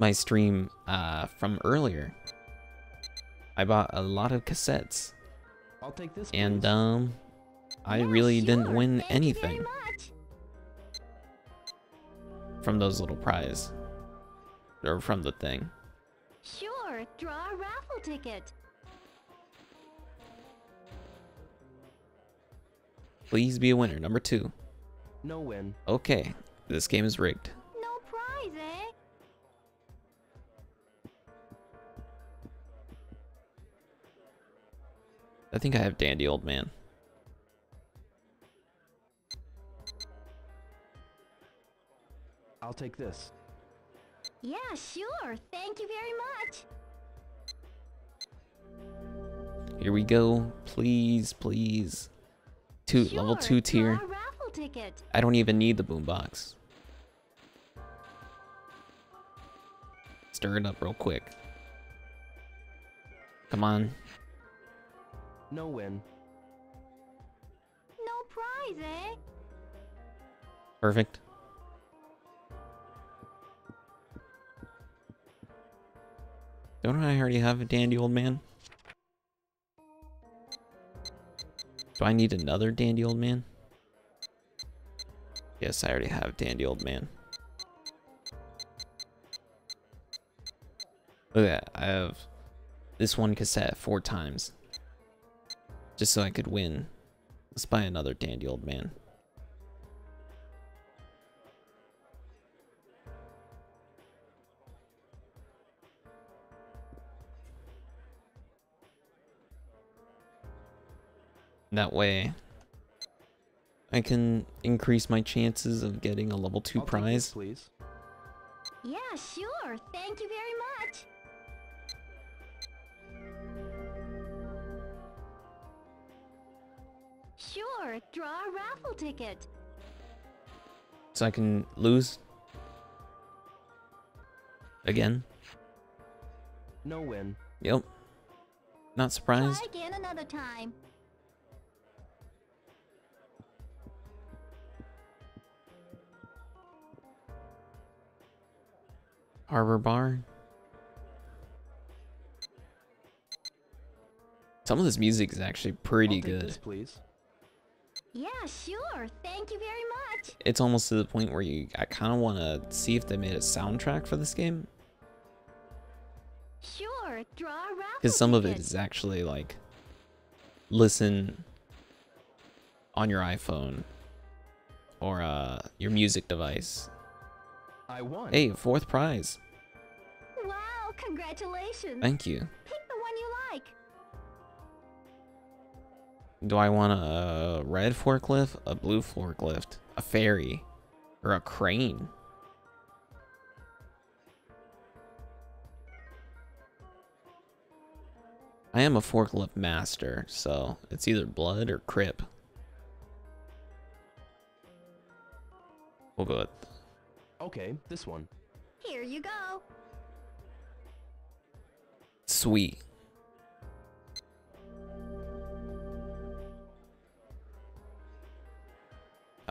My stream uh, from earlier. I bought a lot of cassettes. I'll take this. And um I really didn't win anything from those little prize. Or from the thing. Sure, draw a raffle ticket. Please be a winner. Number two. No win. Okay, this game is rigged. I think I have Dandy Old Man. I'll take this. Yeah, sure. Thank you very much. Here we go. Please, please. Two level two tier. raffle ticket. I don't even need the boombox. Stir it up real quick. Come on. No win. No prize, eh? Perfect. Don't I already have a dandy old man? Do I need another dandy old man? Yes, I already have dandy old man. Look at that. I have this one cassette four times. Just so I could win. Let's buy another dandy old man. That way, I can increase my chances of getting a level 2 I'll take this, prize. please. Yeah, sure. Thank you very much. Sure, draw a raffle ticket. So I can lose. Again. No win. Yep. Not surprised. Try again another time. Harbor Bar. Some of this music is actually pretty I'll take good. this, please. Yeah, sure. Thank you very much. It's almost to the point where you I kind of want to see if they made a soundtrack for this game Sure, draw a raffle because some of it is actually like listen on your iPhone or uh your music device. I won. Hey, fourth prize. Wow, congratulations. Thank you. Pick you Do I want a red forklift, a blue forklift, a ferry, or a crane? I am a forklift master, so it's either blood or crip. We'll go with Okay, this one. Here you go. sweet.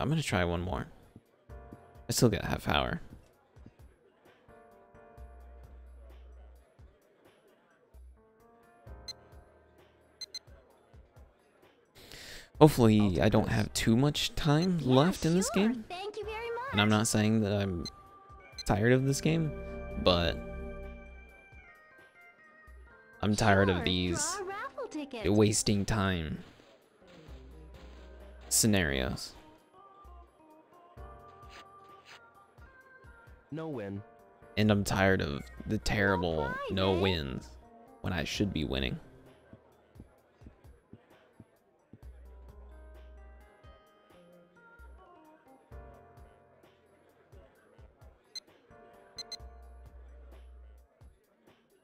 I'm gonna try one more. I still got half hour. Hopefully, I don't have too much time left in this game. Thank you very much. And I'm not saying that I'm tired of this game, but I'm tired of these draw a raffle ticket. wasting time scenarios. No win. And I'm tired of the terrible prize, no wins when I should be winning.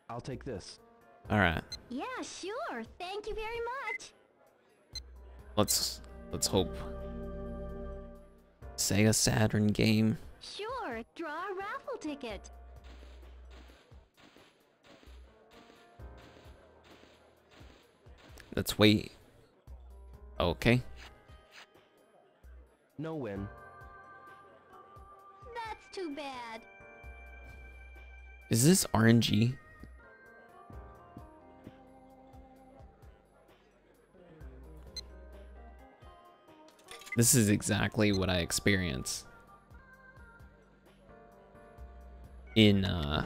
I'll take this. All right. Yeah, sure. Thank you very much. Let's let's hope. Sega Saturn game. Sure, draw a raffle ticket. Let's wait. Okay. No win. That's too bad. Is this RNG? This is exactly what I experience in uh,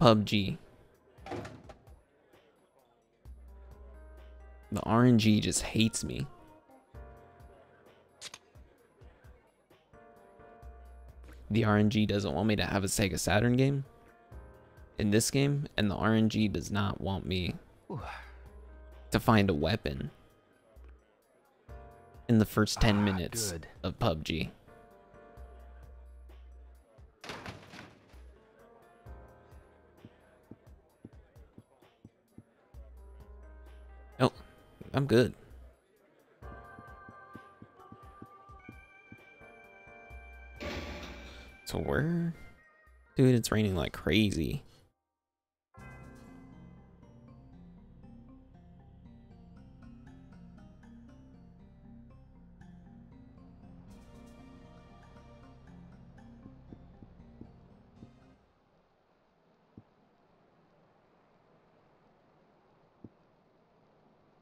PUBG. The RNG just hates me. The RNG doesn't want me to have a Sega Saturn game in this game, and the RNG does not want me to find a weapon in the first 10 minutes good. of PUBG. I'm good. So where? Dude, it's raining like crazy.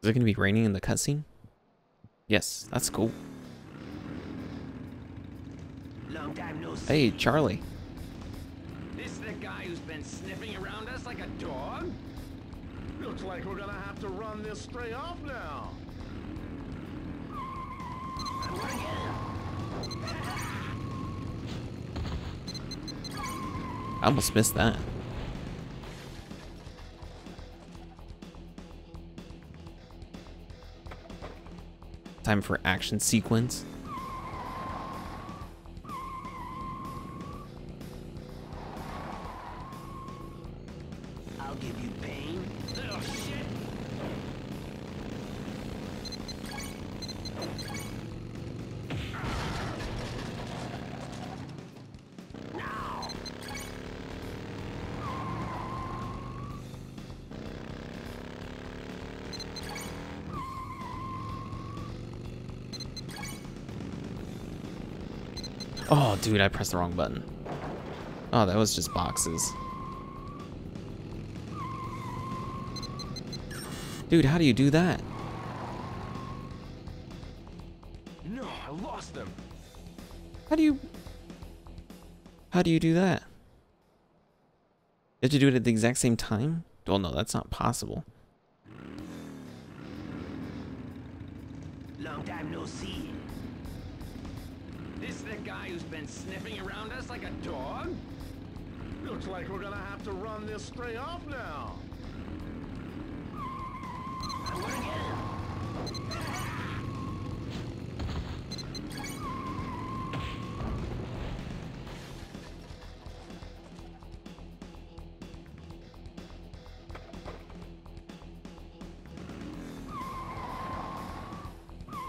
Is it gonna be raining in the cutscene? Yes, that's cool. Long time no. Hey, Charlie. This the guy who's been sniffing around us like a dog? Looks like we're gonna have to run this stray off now. I almost missed that. Time for action sequence. Dude, I pressed the wrong button. Oh, that was just boxes. Dude, how do you do that? No, I lost them. How do you... How do you do that? Did you do it at the exact same time? Well, no, that's not possible. Long time no see. This the guy who's been sniffing around us like a dog? Looks like we're gonna have to run this stray off now.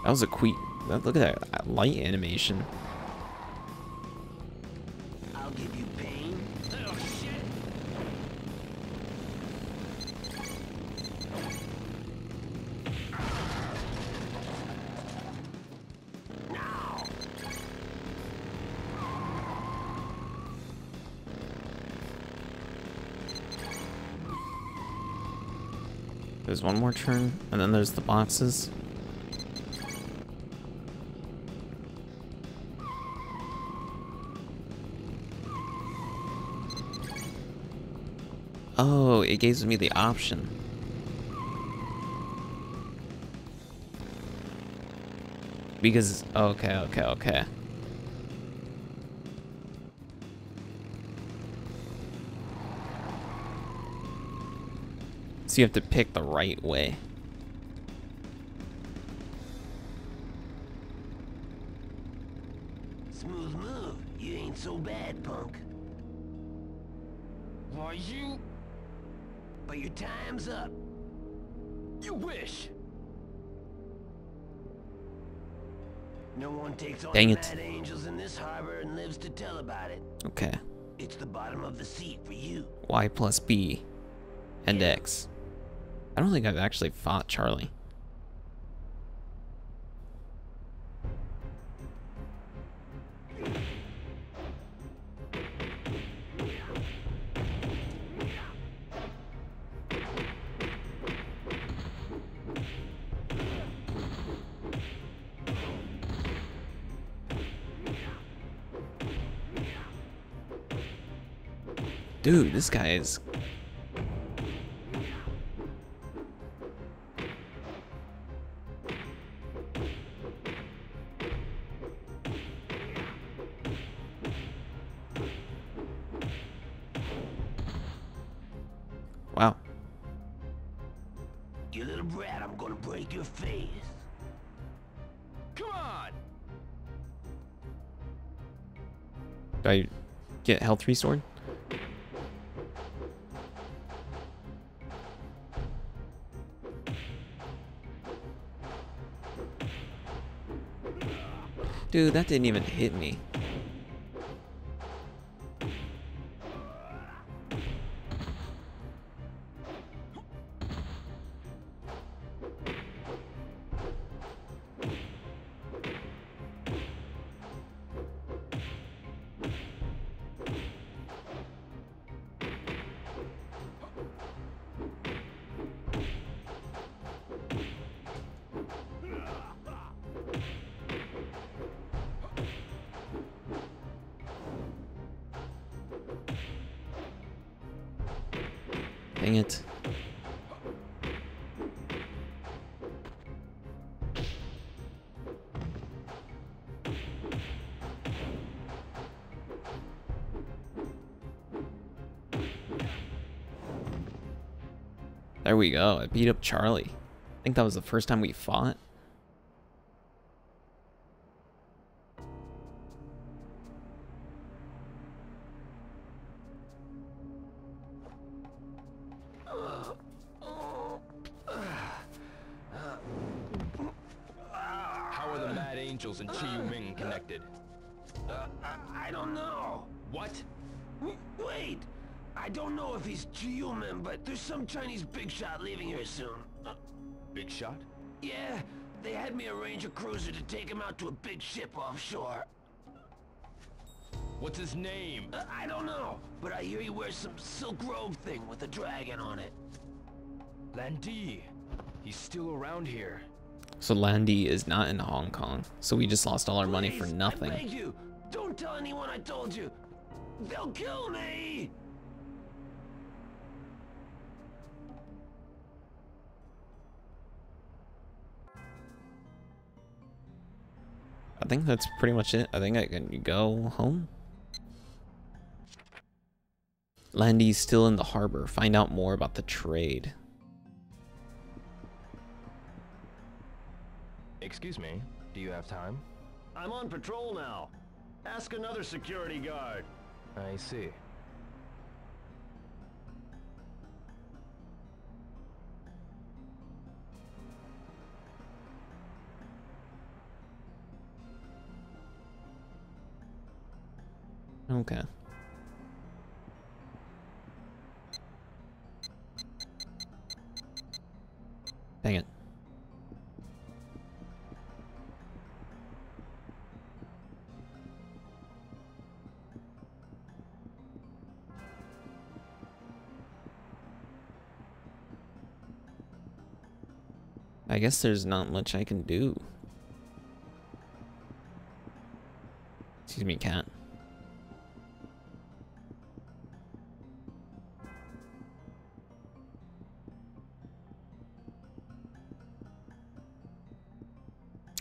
That was a quick... Look at that light animation. One more turn, and then there's the boxes. Oh, it gives me the option. Because, okay, okay, okay. So you have to pick the right way. Smooth move. You ain't so bad, punk. Why you... but your time's up. You wish. No one takes on Dang the it. mad angels in this harbor and lives to tell about it. Okay. It's the bottom of the seat for you. Y plus B and X. I don't think I've actually fought Charlie. Dude, this guy is Do I get health restored? Dude, that didn't even hit me. There we. I beat up Charlie. I think that was the first time we fought. How are the Mad Angels and Chiyoumen connected? Uh, I, I don't know. What? W- Wait! I don't know if he's human, but there's some Chinese big shot leaving here soon. Uh, Big shot? yeah, they had me arrange a cruiser to take him out to a big ship offshore. What's his name? Uh, I don't know, but I hear he wears some silk robe thing with a dragon on it. Lan Di. He's still around here. So Lan Di is not in Hong Kong. So we just lost all our money for Please, I nothing. beg you, don't tell anyone I told you. They'll kill me. I think that's pretty much it. I think I can go home. Lan Di's still in the harbor. Find out more about the trade. Excuse me, do you have time? I'm on patrol now. Ask another security guard. I see. Okay. Dang it. I guess there's not much I can do. Excuse me, cat.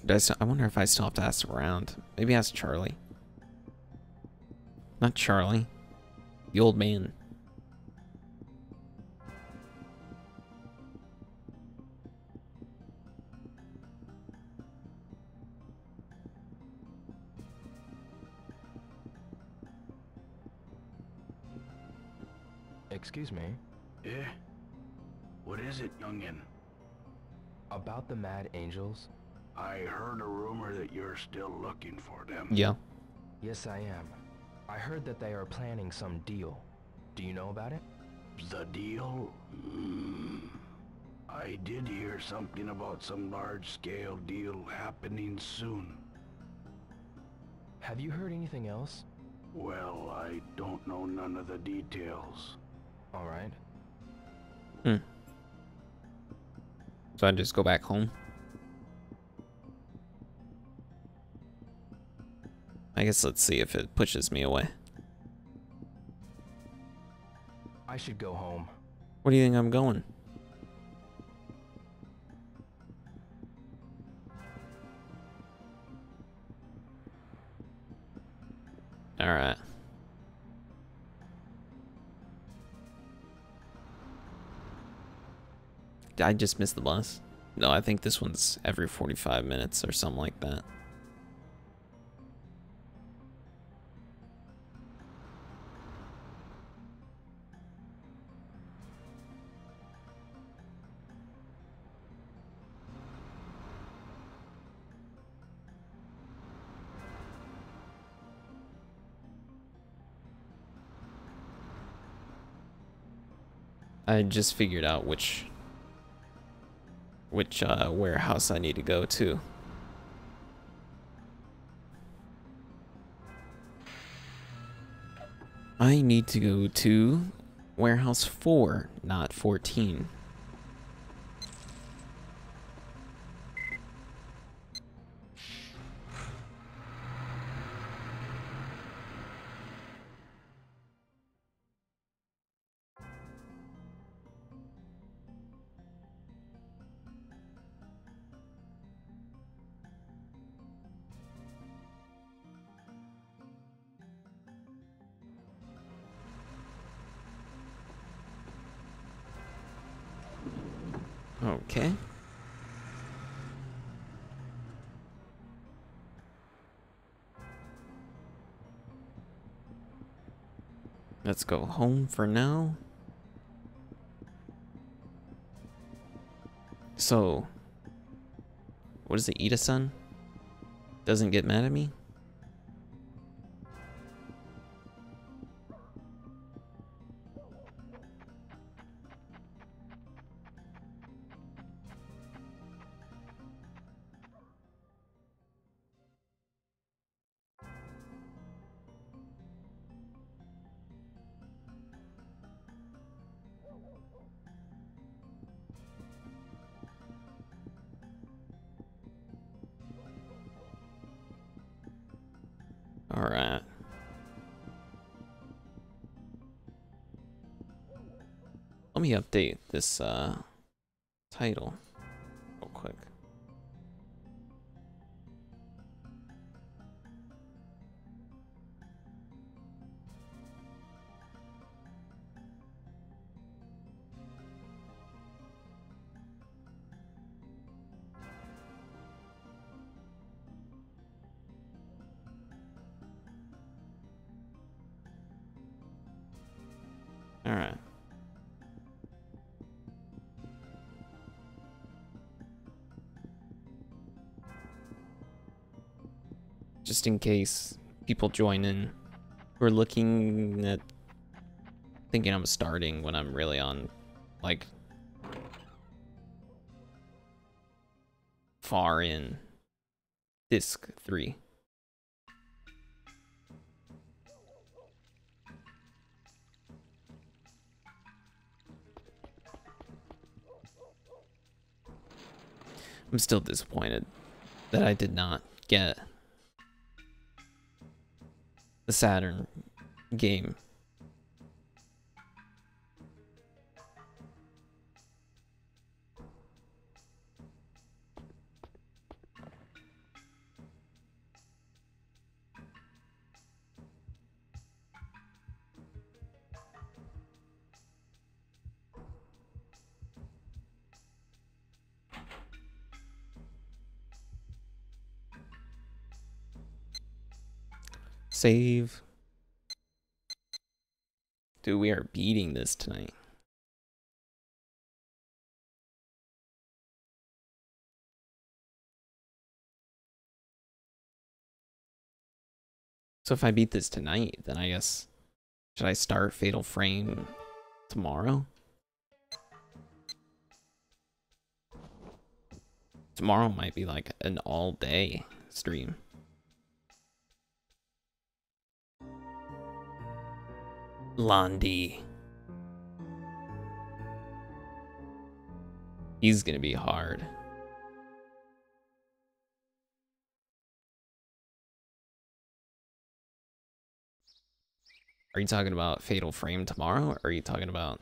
I, still, I wonder if I still have to ask around. Maybe ask Charlie. Not Charlie. The old man. Looking for them. Yeah. Yes, I am. I heard that they are planning some deal. Do you know about it? The deal? Mm, I did hear something about some large-scale deal happening soon. Have you heard anything else? Well, I don't know none of the details. All right. Hmm. So I just go back home. I guess let's see if it pushes me away. I should go home. Where do you think I'm going? Alright. I just missed the bus. No, I think this one's every 45 minutes or something like that. I just figured out which which uh, warehouse I need to go to. I need to go to warehouse 4, not 14. Let's go home for now. So, what is it, Ida-san? Doesn't get mad at me? Me update this uh, title In case people join in We're looking at thinking I'm starting when I'm really on like far in disc 3. I'm still disappointed that I did not get the Saturn game. save. Dude, we are beating this tonight. So if I beat this tonight, then I guess... Should I start Fatal Frame tomorrow? Tomorrow might be like an all-day stream. Lan Di. He's gonna be hard. Are you talking about Fatal Frame tomorrow, or are you talking about...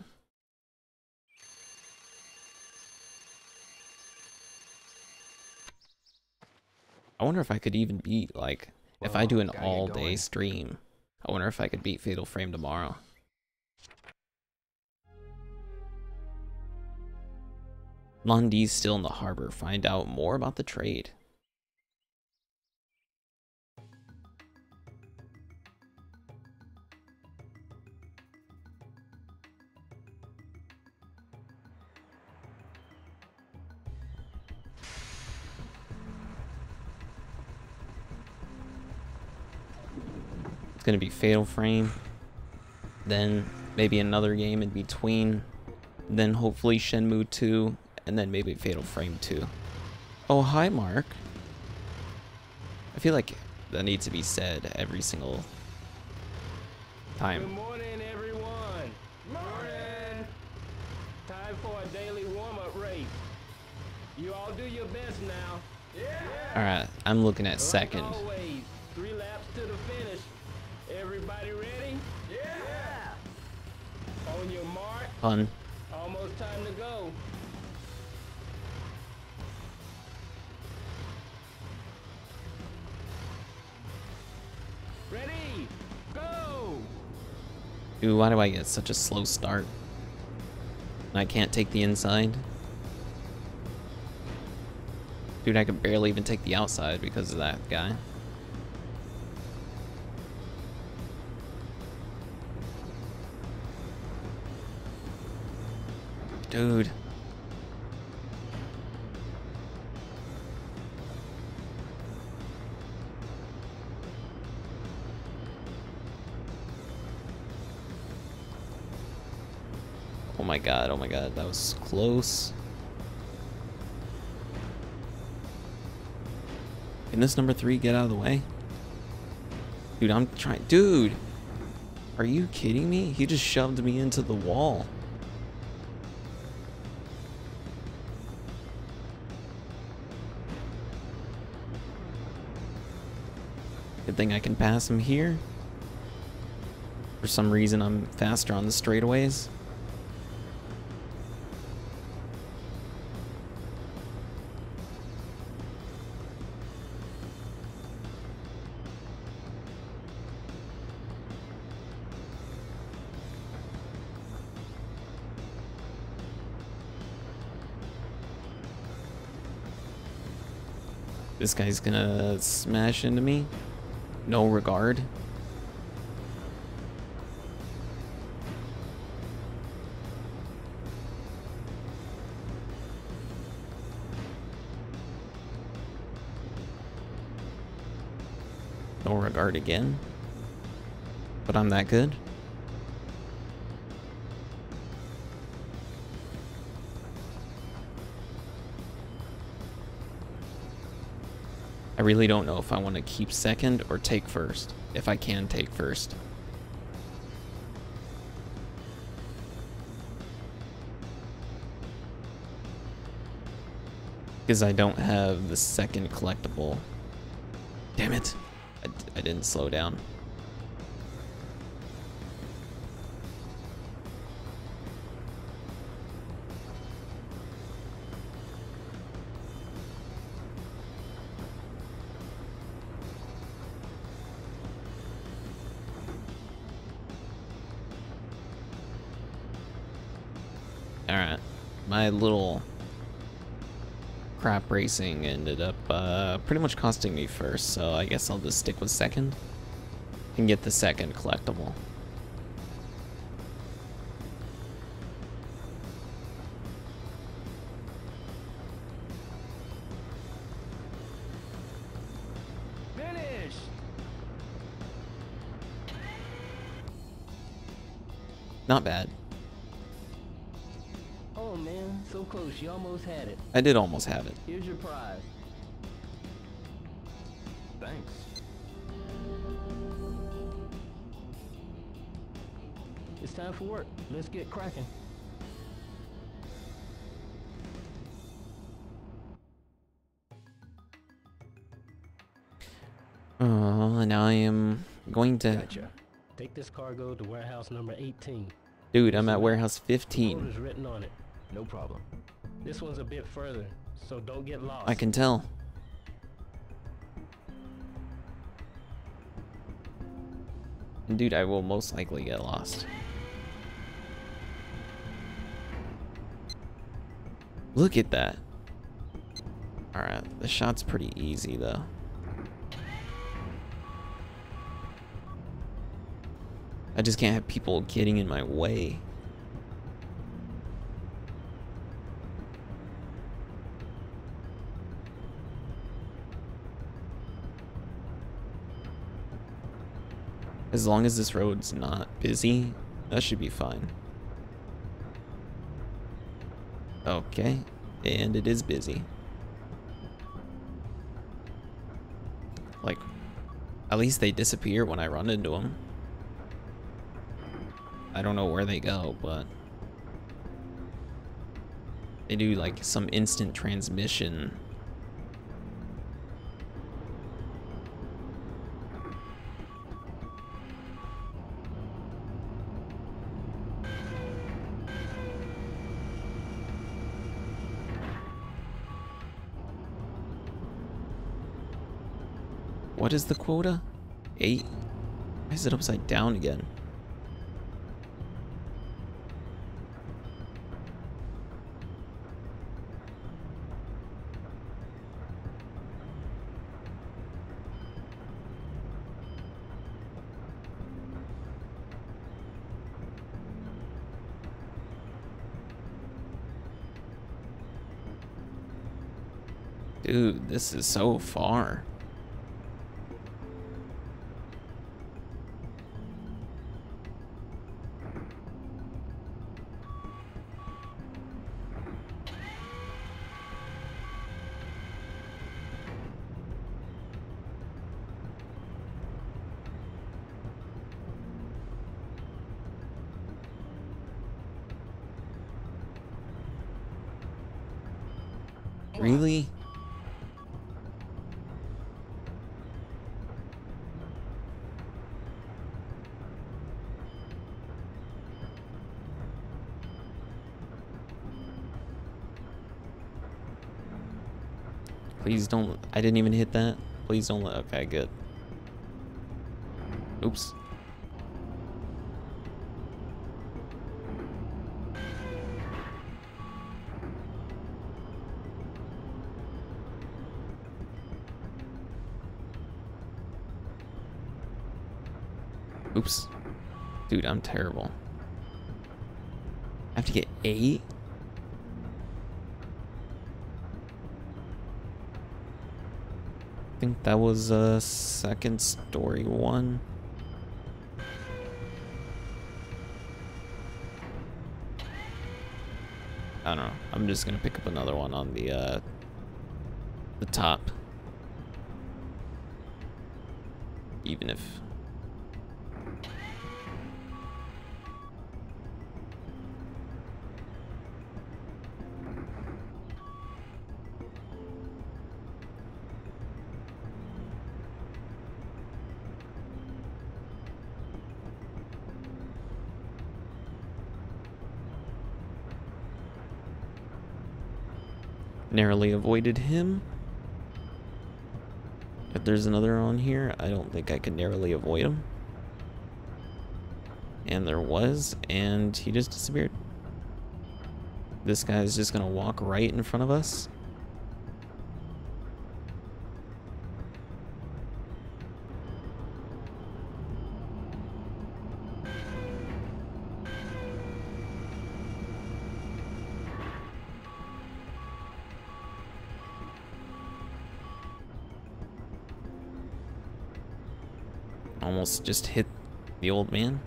I wonder if I could even beat, like, if I do an all-day stream, I wonder if I could beat Fatal Frame tomorrow. Lan Di's still in the harbor. Find out more about the trade. It's gonna be Fatal Frame. Then maybe another game in between. Then hopefully Shenmue 2. And then maybe Fatal Frame 2. Oh, hi, Mark. I feel like that needs to be said every single time. Good morning, everyone. Morning. Time for a daily warm-up race. You all do your best now. Yeah. Alright, I'm looking at second. Fun. Almost time to go. Ready? Go! Dude, why do I get such a slow start? And I can't take the inside. Dude, I could barely even take the outside because of that guy. Dude. Oh my god, oh my god, that was close. Can this number three get out of the way? Dude, I'm trying. Dude! Are you kidding me? He just shoved me into the wall. Good thing I can pass him here. For some reason, I'm faster on the straightaways. This guy's gonna smash into me. No regard. No regard again. But I'm that good. Really don't know if I want to keep second or take first, if I can take first. Because I don't have the second collectible. Damn it. I, I didn't slow down. my little crap racing ended up uh, pretty much costing me first, so I guess I'll just stick with second and get the second collectible. Not bad. Close. You almost had it. I did almost have it. Here's your prize. Thanks. It's time for work. Let's get cracking. Uh, now I am going to. Gotcha. Take this cargo to warehouse number 18. Dude, I'm at warehouse Quota's 15. written on it. No problem. This one's a bit further, so don't get lost. I can tell. Dude, I will most likely get lost. Look at that. Alright, the shot's pretty easy though. I just can't have people getting in my way. As long as this road's not busy, that should be fine. Okay, and it is busy. Like, at least they disappear when I run into them. I don't know where they go, but they do like some instant transmission. What is the quota? Eight? Why is it upside down again? Dude, this is so far. I didn't even hit that. Please don't let. Okay, good. Oops. Oops. Dude, I'm terrible. I have to get eight? Think that was a second story one. I don't know. I'm just gonna pick up another one on the uh the top. Even if narrowly avoided him. If there's another on here, I don't think I could narrowly avoid him. And there was, and he just disappeared. This guy's just gonna walk right in front of us. just hit the old man?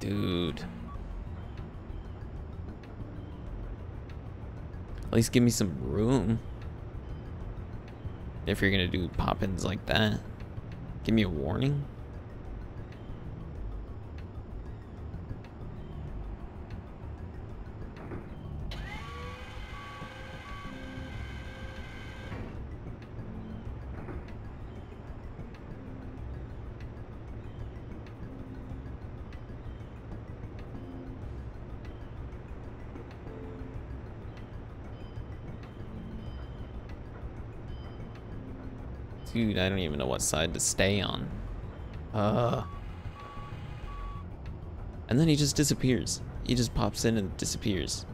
Dude. At least give me some room. If you're gonna do pop-ins like that. Give me a warning. I don't even know what side to stay on. Uh. And then he just disappears. He just pops in and disappears.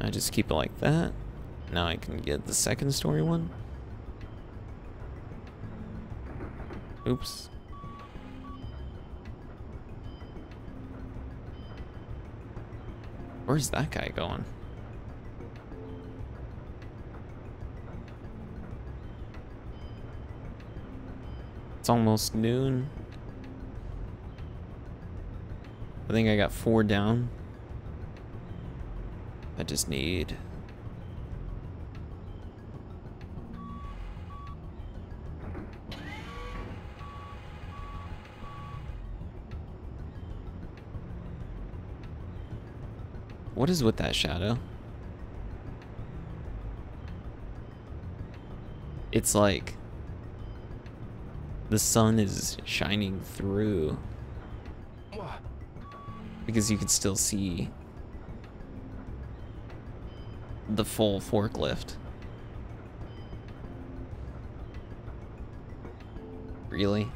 I just keep it like that. Now I can get the second story one. Oops. Where's that guy going? It's almost noon. I think I got four down. I just need What is with that shadow? It's like the sun is shining through because you can still see the full forklift. Really?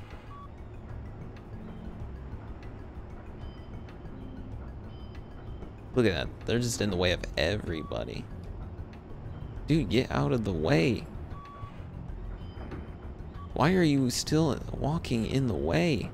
Look at that. They're just in the way of everybody. Dude, get out of the way. Why are you still walking in the way?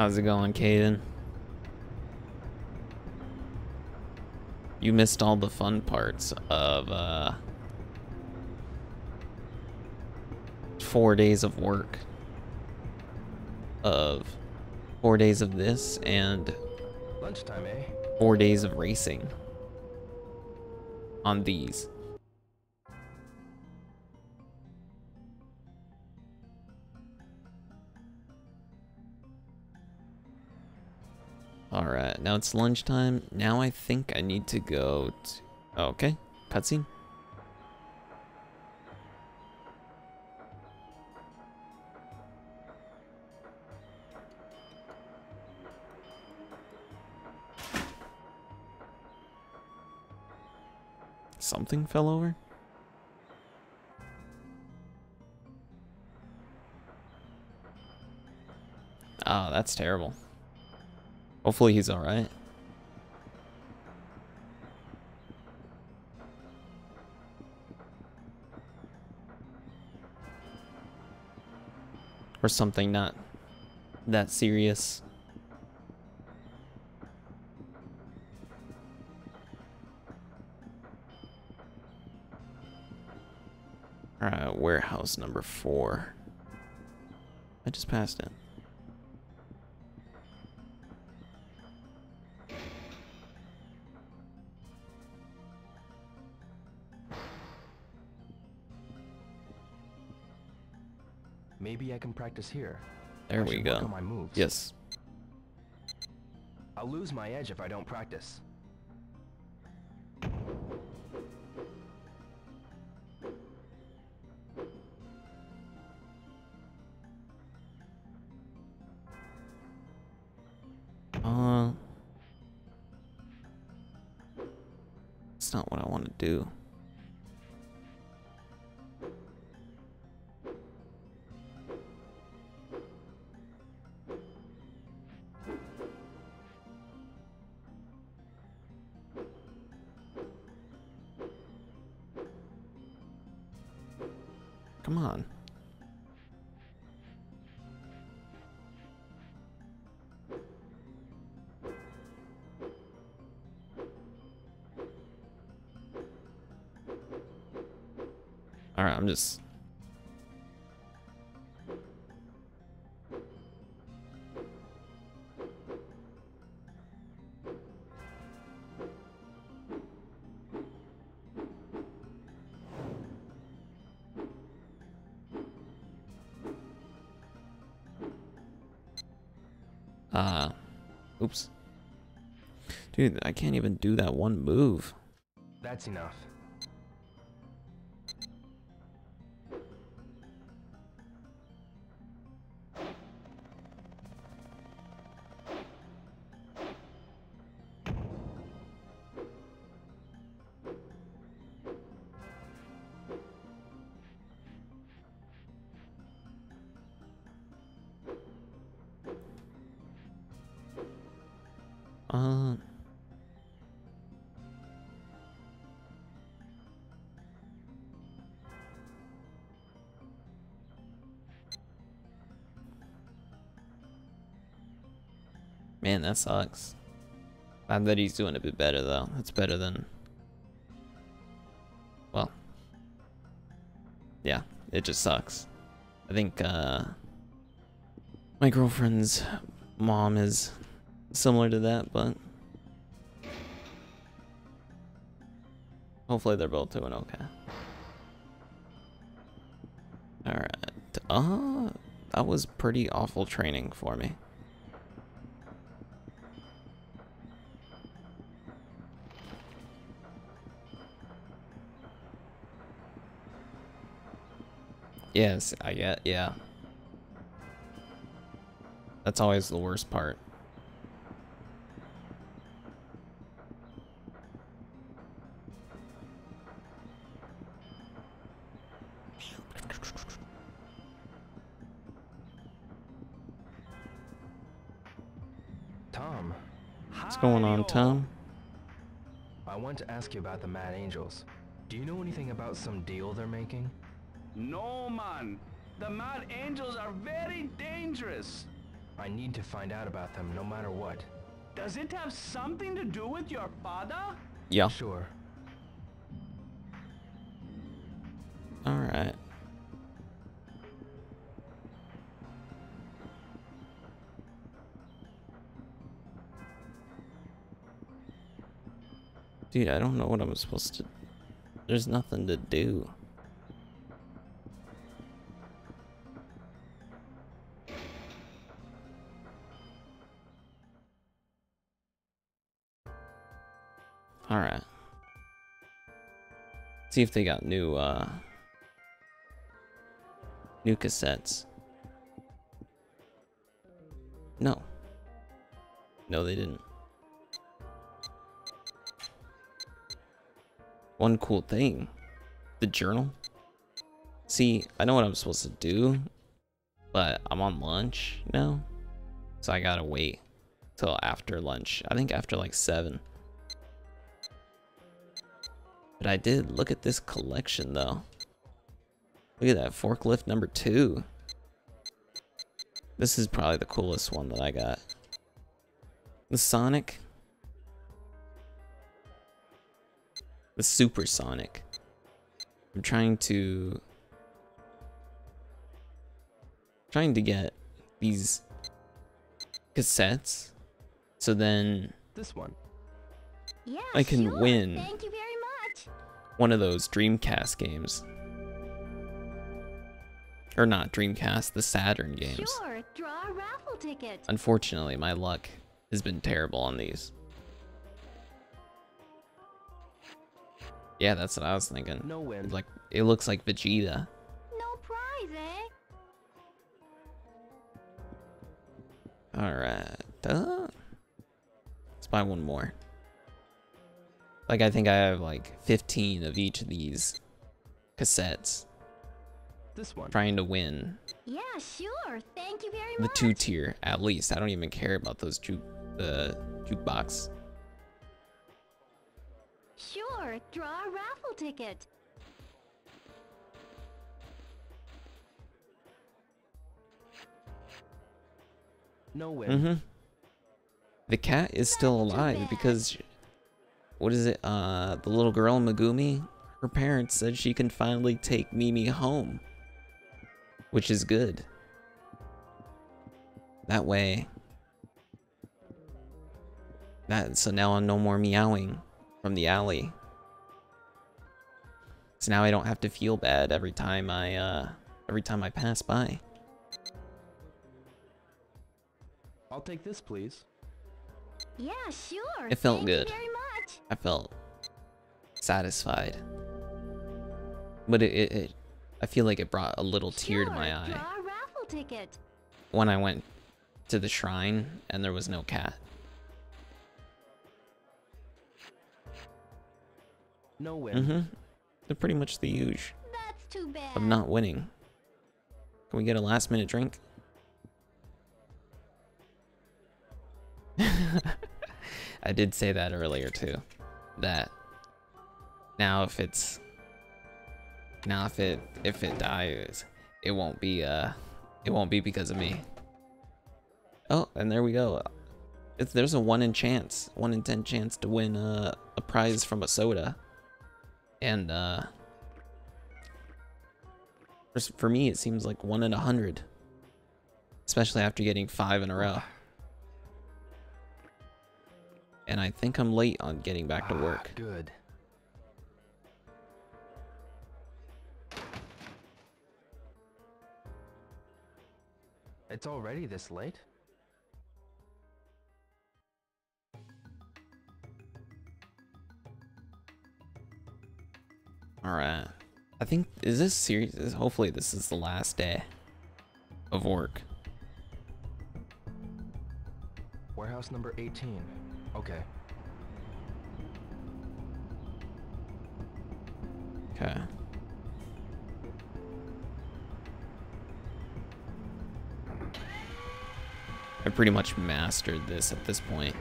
How's it going, Caden? You missed all the fun parts of uh, four days of work. Of four days of this and Lunchtime, eh? four days of racing on these. Now it's lunchtime. Now I think I need to go to... Oh, okay, cutscene. Something fell over? Oh, that's terrible. Hopefully he's alright. Or something not that serious. Alright, warehouse number four. I just passed it. Maybe I can practice here. There I we go. my moves. Yes. I'll lose my edge if I don't practice. Alright, I'm just... Ah. oops. Dude, I can't even do that one move. That's enough. Man, that sucks. Glad that he's doing a bit better though. That's better than... Well. Yeah, it just sucks. I think, uh... My girlfriend's mom is similar to that, but... Hopefully they're both doing okay. Alright. Uh, that was pretty awful training for me. Yes, I get, yeah. That's always the worst part. Tom. What's going on, Tom? I want to ask you about the Mad Angels. Do you know anything about some deal they're making? No, man. The Mad Angels are very dangerous. I need to find out about them no matter what. Does it have something to do with your father? Yeah. Sure. Alright. Dude, I don't know what I'm supposed to... There's nothing to do. See if they got new, uh... New cassettes. No. No, they didn't. One cool thing. The journal. See, I know what I'm supposed to do, but I'm on lunch now. So I gotta wait till after lunch. I think after like 7. But I did look at this collection though. Look at that forklift number two. This is probably the coolest one that I got. The Sonic. The Supersonic. I'm trying to trying to get these cassettes so then this one yeah, I can sure. win one of those Dreamcast games. Or not Dreamcast, the Saturn games. Sure, draw a raffle ticket. Unfortunately, my luck has been terrible on these. Yeah, that's what I was thinking. No win. Like it looks like Vegeta. No prize, eh? All right. Uh, let's buy one more. Like I think I have like 15 of each of these cassettes. This one. Trying to win Yeah, sure. Thank you very the much. two tier at least. I don't even care about those juke the jukebox. Sure. Draw a raffle ticket. No way. Mm-hmm. The cat is still alive because what is it? Uh, the little girl Megumi. Her parents said she can finally take Mimi home, which is good. That way. That so now I'm no more meowing from the alley. So now I don't have to feel bad every time I uh every time I pass by. I'll take this, please. Yeah, sure. It felt Thank good. You very much. I felt satisfied. But it, it, it I feel like it brought a little tear to my eye Draw a raffle ticket. when I went to the shrine and there was no cat. No win. Mm-hmm. They're pretty much the huge That's too bad. of not winning. Can we get a last minute drink? I did say that earlier too. That now if it's now if it if it dies, it won't be uh it won't be because of me. Oh, and there we go. If there's a one in chance, one in ten chance to win uh, a prize from a soda. And uh for, for me it seems like one in a hundred. Especially after getting five in a row. And I think I'm late on getting back to work. Ah, good. It's already this late? Alright. I think is this series hopefully this is the last day of work. Warehouse number 18. Okay. Okay. I pretty much mastered this at this point.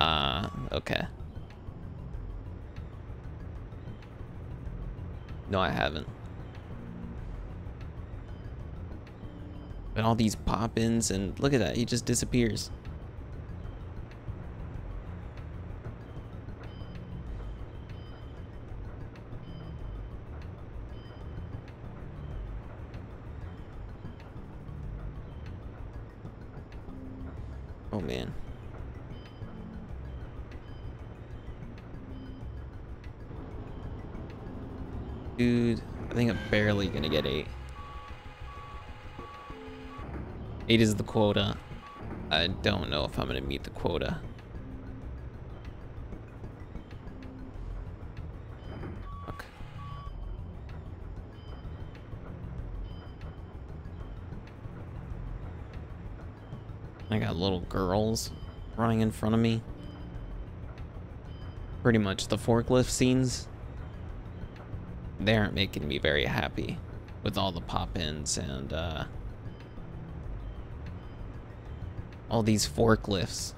Uh, okay. No, I haven't. And all these pop-ins and look at that, he just disappears. Eight is the quota. I don't know if I'm gonna meet the quota. I got little girls running in front of me. Pretty much the forklift scenes. They aren't making me very happy with all the pop-ins and uh, all these forklifts.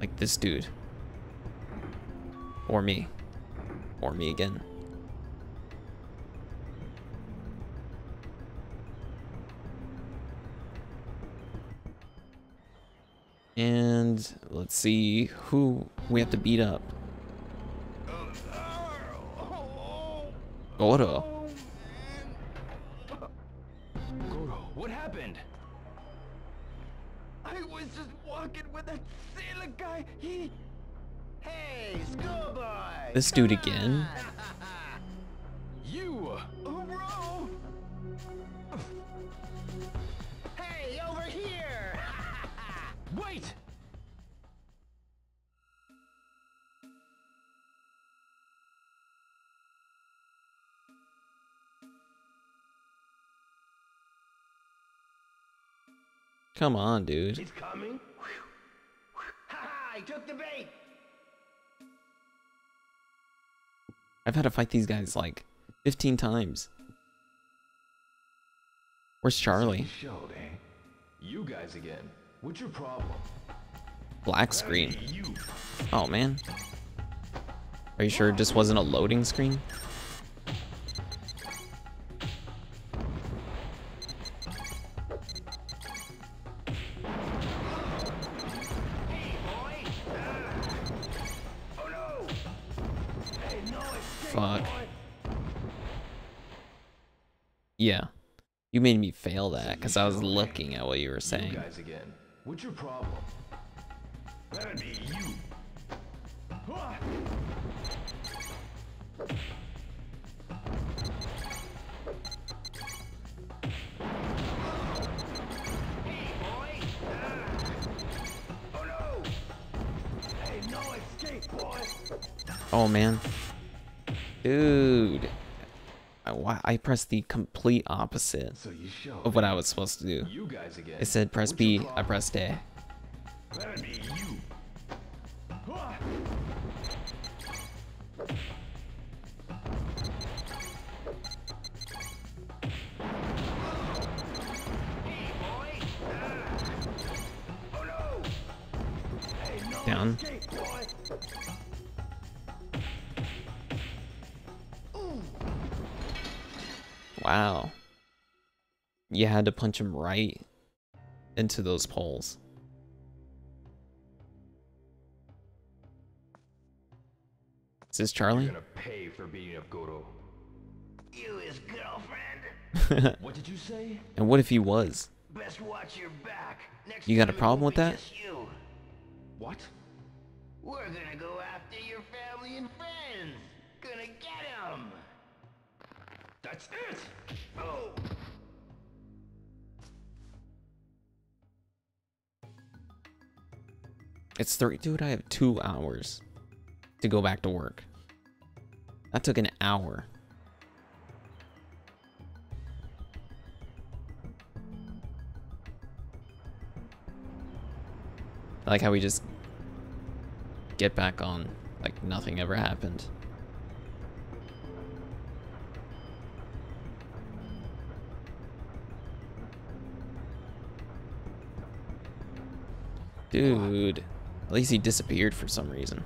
Like this dude. Or me. Or me again. See who we have to beat up. Goro. Goro, what happened? I was just walking with that sailor guy. He. Hey, schoolboy! This dude again? You! Bro! Hey, over here! Wait! Come on, dude. It's coming. I took the bait. I've had to fight these guys like 15 times. Where's Charlie? Showed, eh? You guys again. What's your problem? Black screen. Oh man. Are you sure it just wasn't a loading screen? Yeah. You made me fail that because I was looking at what you were You saying. guys again. What's your problem? That'd be you. Oh man. Dude. I, why- I pressed the complete opposite of what I was supposed to do. You guys again. It said press B, I pressed A. Be you. Down. Wow. You had to punch him right into those poles. Is this Charlie? Pay for beating up Goro. You his girlfriend. What did you say? and what if he was? Best watch your back. Next You got a problem with that? You. What? We're gonna go after your family and friends. Gonna get 'em. That's it. Oh. It's three. Dude, I have two hours to go back to work. That took an hour. I like how we just get back on like nothing ever happened. Dude, at least he disappeared for some reason.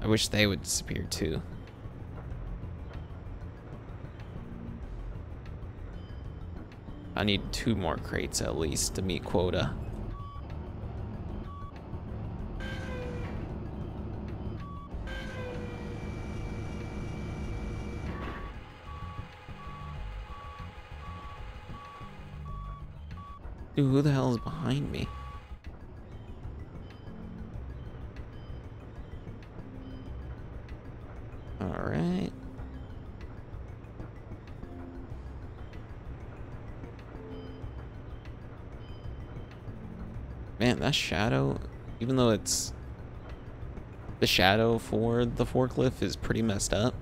I wish they would disappear too. I need two more crates at least to meet quota. Dude, who the hell is behind me? That shadow, even though it's the shadow for the forklift is pretty messed up.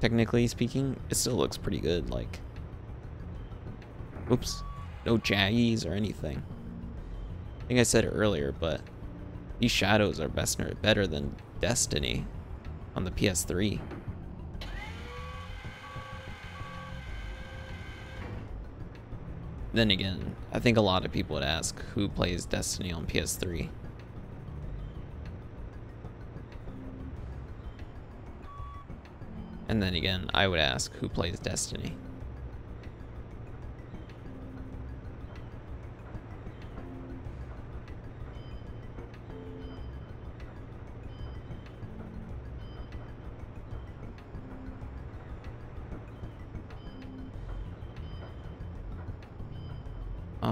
Technically speaking, it still looks pretty good. Like, oops, no jaggies or anything. I think I said it earlier, but these shadows are best better than Destiny on the PS3. Then again, I think a lot of people would ask who plays Destiny on PS3. And then again, I would ask who plays Destiny.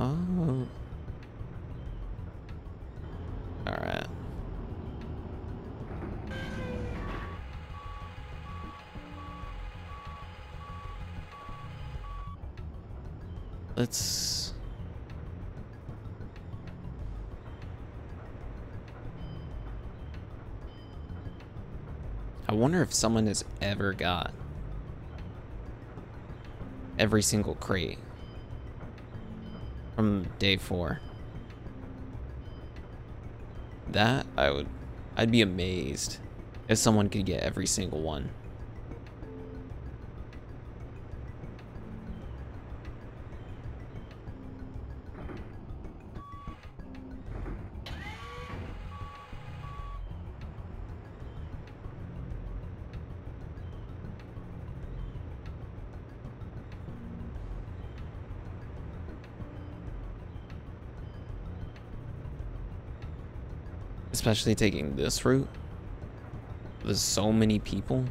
Oh. Alright. Let's... I wonder if someone has ever got every single crate From day four. That I would I'd be amazed if someone could get every single one. Especially taking this route. There's so many people,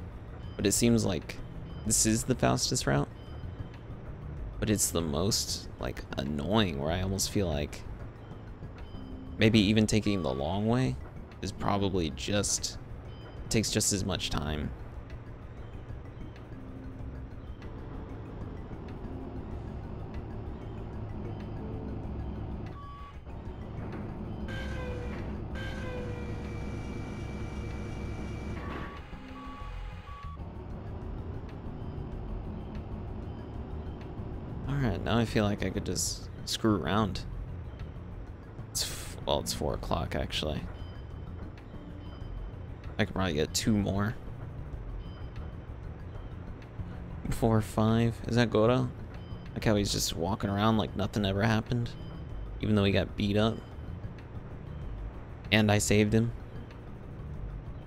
but it seems like this is the fastest route. But it's the most like annoying where I almost feel like maybe even taking the long way is probably just takes just as much time. Feel like I could just screw around. It's well, it's 4 o'clock actually. I could probably get two more. Four or five. Is that Goro? Like how he's just walking around like nothing ever happened? Even though he got beat up. And I saved him.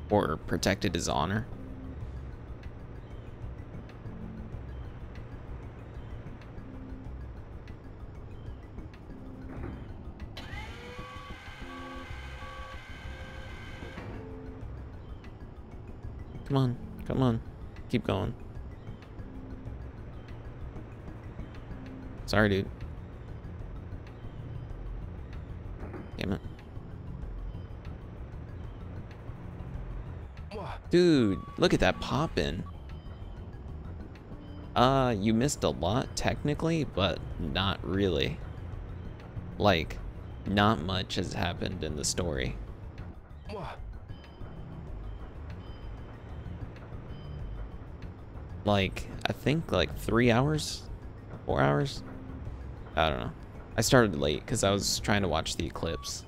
Or protected his honor. Keep going. Sorry, dude. Damn it. Dude, look at that poppin'. Uh, you missed a lot technically, but not really. Like, not much has happened in the story. Like, I think like three hours? Four hours? I don't know. I started late because I was trying to watch the eclipse.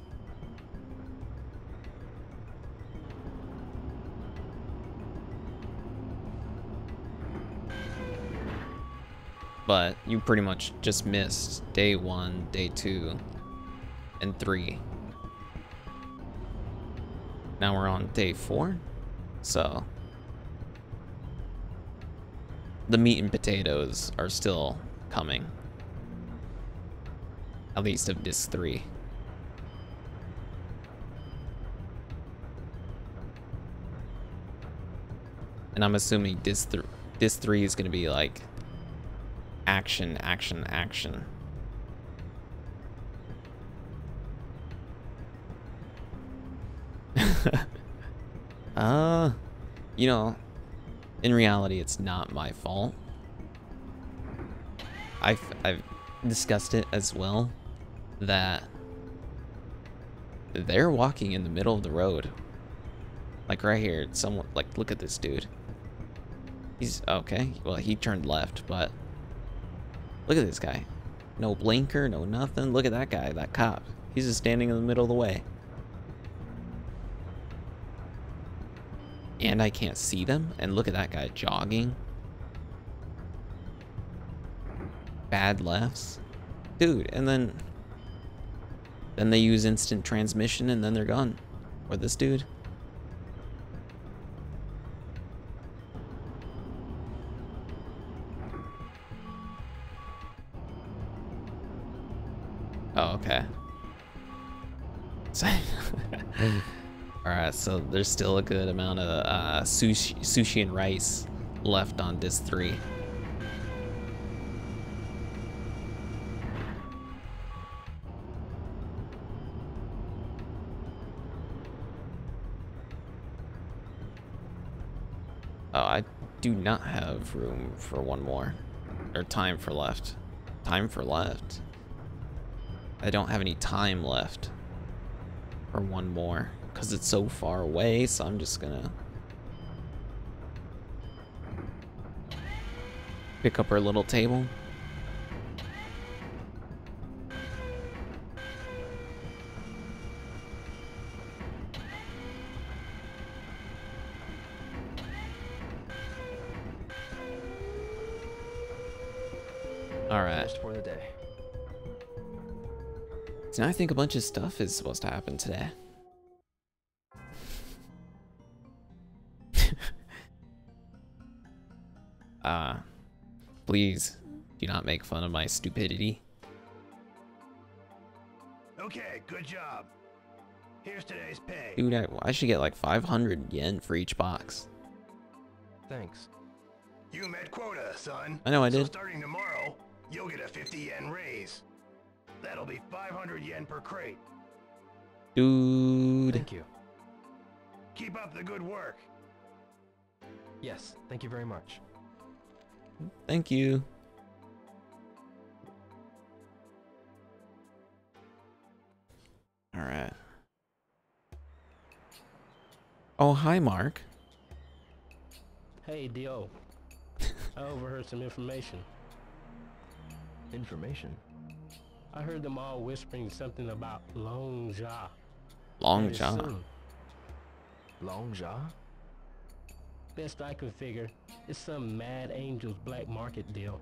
But you pretty much just missed day one, day two, and three. Now we're on day four, so the meat and potatoes are still coming. At least of disc three. And I'm assuming disc, th disc three is going to be like action, action, action. uh, you know, in reality, it's not my fault. I've, I've discussed it as well that they're walking in the middle of the road. Like right here, someone, like, look at this dude. He's, okay, well, he turned left, but look at this guy. No blinker, no nothing. Look at that guy, that cop. He's just standing in the middle of the way. And I can't see them. And look at that guy jogging. Bad lefts. Dude, and then then they use instant transmission and then they're gone. Or this dude. So there's still a good amount of uh, sushi, sushi and rice left on disc 3. Oh, I do not have room for one more. Or time for left. Time for left. I don't have any time left for one more because it's so far away, so I'm just gonna pick up our little table. All right. for the day. So now I think a bunch of stuff is supposed to happen today. Please do not make fun of my stupidity. Okay, good job. Here's today's pay. Dude, I, I should get like 500 yen for each box. Thanks. You met quota, son. I know I so did. starting tomorrow, you'll get a 50 yen raise. That'll be 500 yen per crate. Dude. Thank you. Keep up the good work. Yes, thank you very much. Thank you. All right. Oh, hi, Mark. Hey, Ryo. I overheard some information. Information? I heard them all whispering something about Long Ja. Long Ja. Long Ja? Best I can figure, it's some Mad Angels black market deal.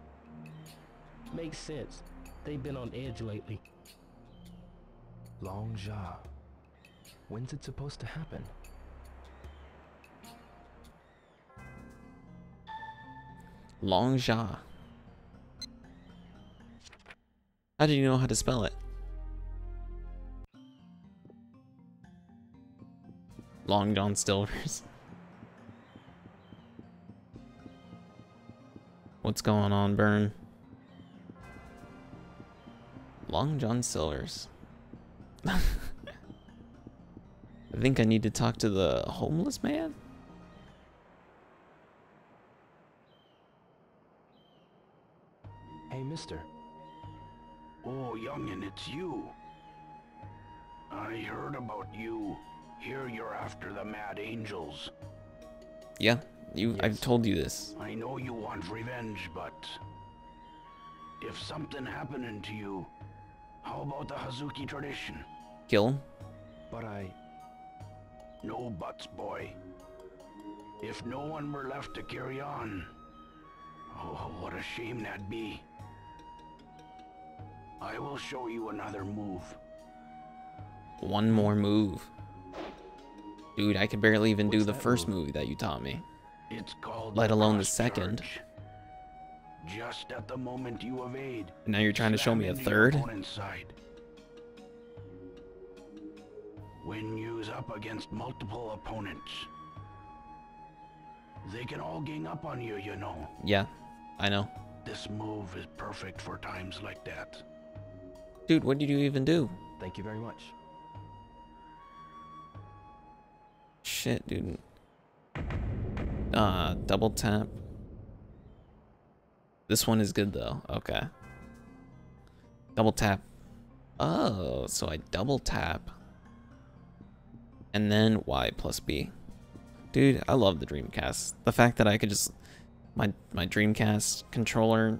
Makes sense. They've been on edge lately. Long Ja. When's it supposed to happen? Long Ja. How do you know how to spell it? Long John Silver's. What's going on, Burn? Long John Silvers. I think I need to talk to the homeless man. Hey, mister. Oh, youngin', it's you. I heard about you. Here you're after the Mad Angels. Yeah, you. I've told you this. I know you want revenge, but if something happening to you, how about the Hazuki tradition? Kill him. But I... No buts, boy. If no one were left to carry on, oh, what a shame that'd be. I will show you another move. One more move. Dude, I could barely even do the first move? movie that you taught me. It's called Let alone the second. charge. Just at the moment you evade, And now you're trying to show me a third? opponent's side. When used up against multiple opponents, they can all gang up on you, you know. Yeah, I know. This move is perfect for times like that. Dude, what did you even do? Thank you very much. Shit, dude. Uh, double tap. This one is good though. Okay. Double tap. Oh, so I double tap. And then Y plus B. Dude, I love the Dreamcast. The fact that I could just my my Dreamcast controller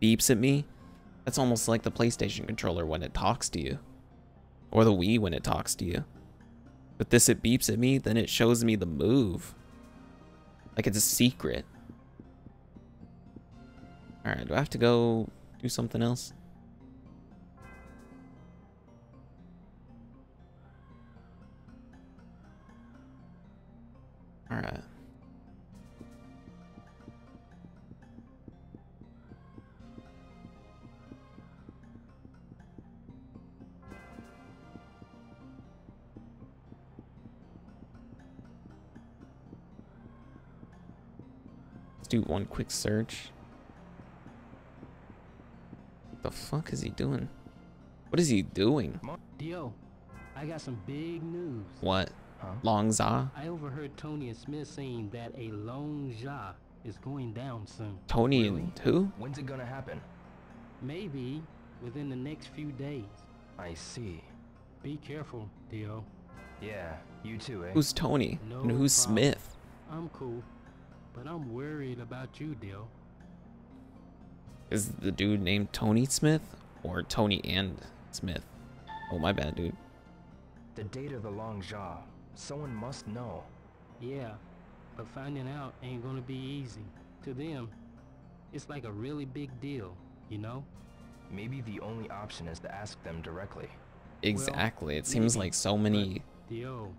beeps at me. That's almost like the PlayStation controller when it talks to you. Or the Wii when it talks to you. But this, it beeps at me, then it shows me the move. Like it's a secret. Alright, do I have to go do something else? Alright. Do one quick search. What the fuck is he doing? What is he doing? Ryo, I got some big news. What? Long Za? I overheard Tony and Smith saying that a Long Ja is going down soon. Tony and who? When's it gonna happen? Maybe within the next few days. I see. Be careful, Ryo. Yeah, you too, eh? Who's Tony? No and who's problem. Smith? I'm cool, but I'm worried about you, Ryo. Is the dude named Tony Smith? Or Tony and Smith? Oh, my bad, dude. The date of the Long Ja. Someone must know. Yeah, but finding out ain't gonna be easy. To them, it's like a really big deal. You know, maybe the only option is to ask them directly. Exactly. it seems like so many. Ryo,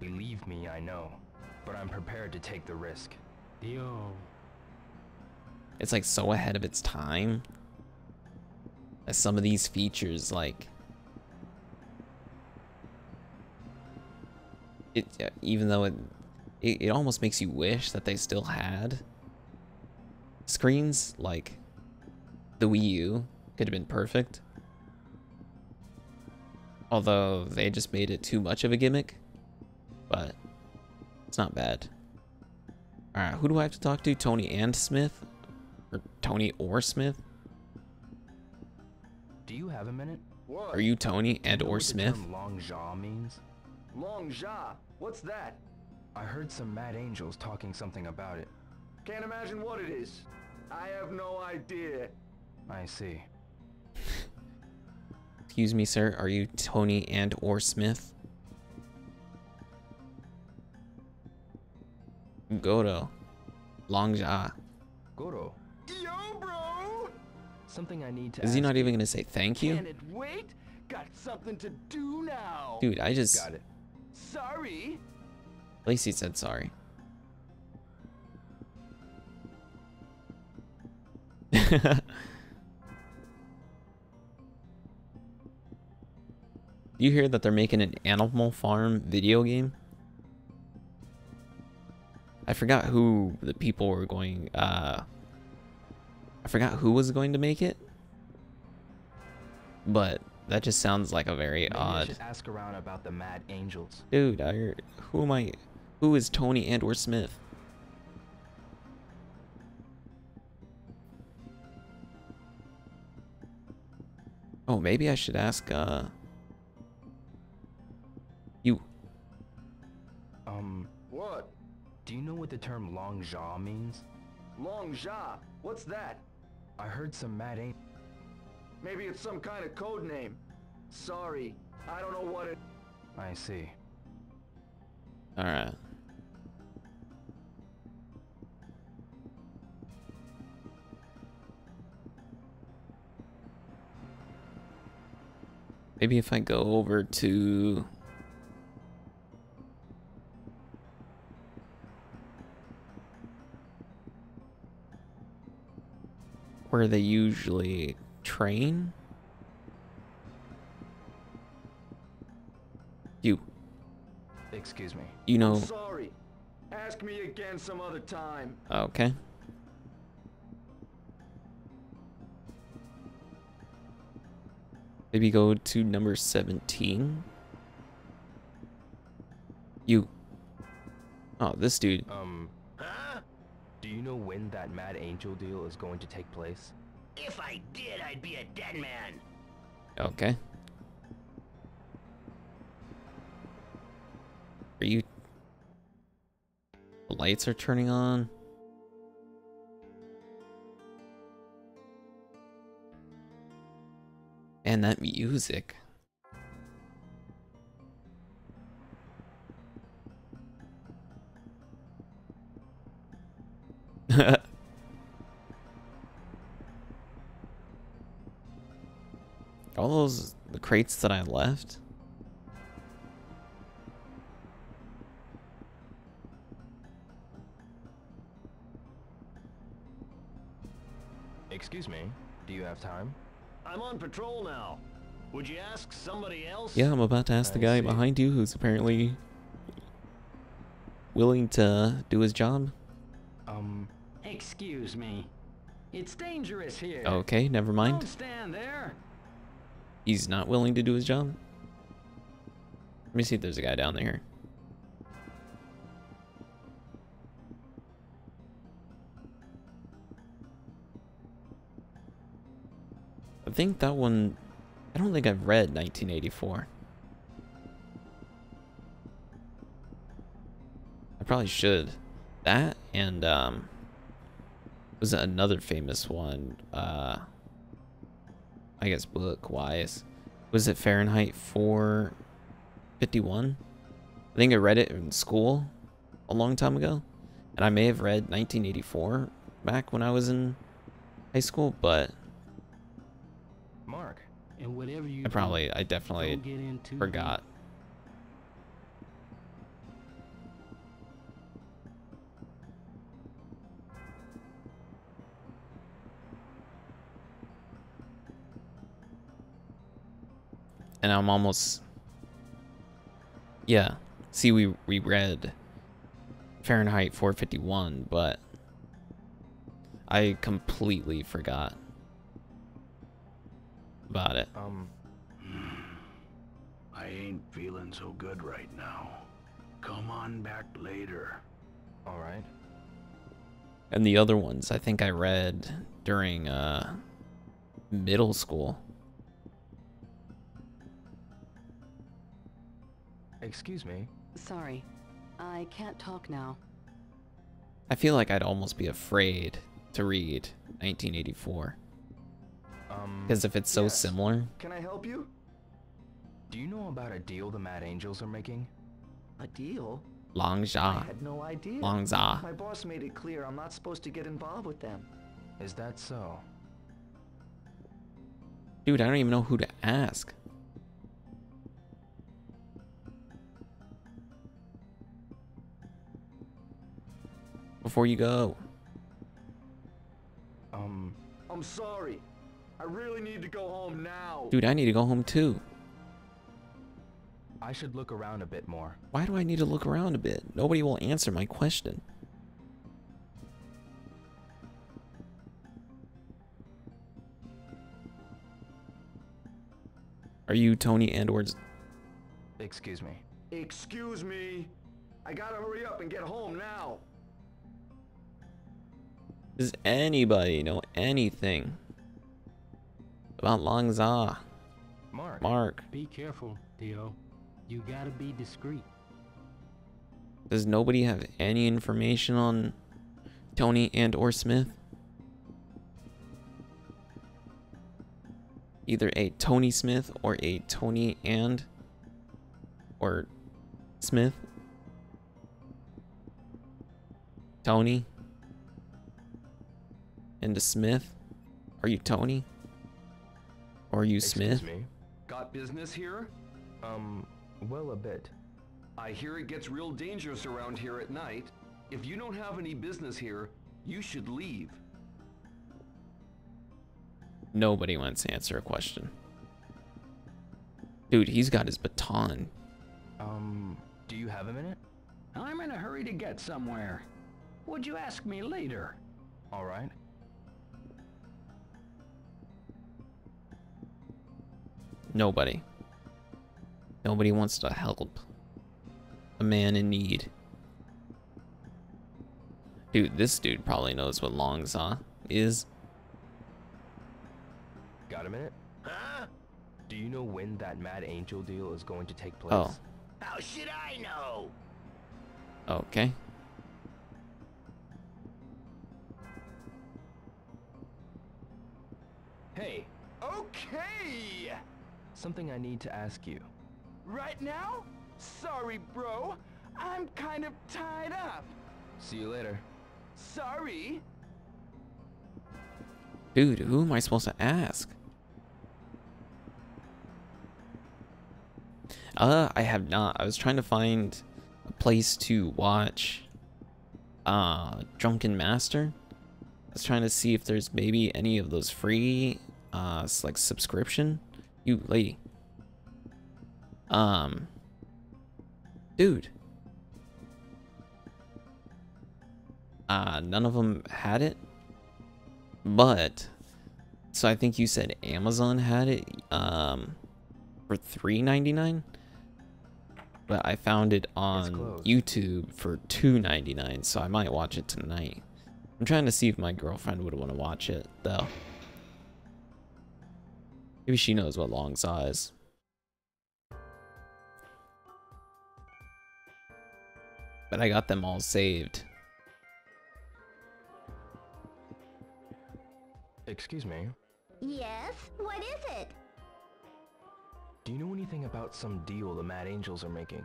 Believe me, I know. But I'm prepared to take the risk. Ryo. It's like so ahead of its time. As some of these features, like. It, uh, even though it, it, it almost makes you wish that they still had screens like the Wii U could have been perfect. Although they just made it too much of a gimmick. But it's not bad. Alright, who do I have to talk to? Tony and Smith? Or Tony or Smith? Do you have a minute? Are you Tony and know or what Smith? Long Jaw means? Long Ja, what's that? I heard some mad angels talking something about it. Can't imagine what it is. I have no idea. I see. Excuse me, sir. Are you Tony and or Smith? Goto. Longja. Goro, Yo, bro! something I need to Is he not even gonna say thank you? Can it wait? Got something to do now. Dude, I just. Got it. Sorry. At least he said sorry. you hear that they're making an Animal Farm video game? I forgot who the people were going, uh... I forgot who was going to make it. But that just sounds like a very Maybe odd... should ask around about the mad angels. Dude, I, who am I? Who is Tony and or Smith? Oh, maybe I should ask, uh... You. Um? Do you know what the term Long Jaw means? Long Ja, what's that? I heard some mad angels. Maybe it's some kind of code name. Sorry, I don't know what it. I see. Alright. Maybe if I go over to... Where they usually train? You. Excuse me. You know... Sorry. Ask me again some other time. Okay. Maybe go to number 17. You. Oh, this dude. Um, do you know when that mad angel deal is going to take place? If I did, I'd be a dead man. Okay. Are you... The lights are turning on? And that music. Crates that I left. Excuse me. Do you have time? I'm on patrol now. Would you ask somebody else? Yeah, I'm about to ask the guy behind you who's apparently willing to do his job. Um, Excuse me. It's dangerous here. Okay, never mind. Don't stand there. He's not willing to do his job. Let me see if there's a guy down there. I think that one. I don't think I've read 1984. I probably should. That and um was another famous one. Uh I guess book wise. Was it Fahrenheit 451? I think I read it in school a long time ago. And I may have read 1984 back when I was in high school, but Mark. And whatever you I probably, I definitely get in too forgot. And I'm almost, yeah. See, we we read Fahrenheit 451, but I completely forgot about it. Um, I ain't feeling so good right now. Come on back later. All right. And the other ones I think I read during uh middle school. Excuse me. Sorry. I can't talk now. I feel like I'd almost be afraid to read 1984. Um. Because if it's so yes. similar, Can I help you? Do you know about a deal the Mad Angels are making? A deal? Long I had no idea. Long Za. My boss made it clear I'm not supposed to get involved with them. Is that so? Dude, I don't even know who to ask. Before you go. Um. I'm sorry. I really need to go home now. Dude, I need to go home too. I should look around a bit more. Why do I need to look around a bit? Nobody will answer my question. Are you Tony Andor's? Excuse me. Excuse me. I gotta hurry up and get home now. Does anybody know anything about Long Za? Mark. Mark. Be careful, Ryo. You gotta be discreet. Does nobody have any information on Tony and or Smith? Either a Tony Smith or a Tony and or Smith? Tony? And a Smith? Are you Tony? Or are you Smith? Me. Got business here? Um, well, a bit. I hear it gets real dangerous around here at night. If you don't have any business here, you should leave. Nobody wants to answer a question. Dude, he's got his baton. Um, do you have a minute? I'm in a hurry to get somewhere. Would you ask me later? All right. Nobody. Nobody wants to help a man in need. Dude, this dude probably knows what Long Za is. Got a minute? Huh? Do you know when that Mad Angel deal is going to take place? Oh, How should I know? okay. Something I need to ask you. Right now? Sorry, bro. I'm kind of tied up. See you later. Sorry. Dude, who am I supposed to ask? Uh, I have not. I was trying to find a place to watch uh Drunken Master. I was trying to see if there's maybe any of those free uh like subscription. You lady. Um dude. Uh none of them had it. But so I think you said Amazon had it um for 3.99 but I found it on. YouTube for 2.99 so I might watch it tonight. I'm trying to see if my girlfriend would want to watch it though. Maybe she knows what long saw is. But I got them all saved. Excuse me. Yes? What is it? Do you know anything about some deal the Mad Angels are making?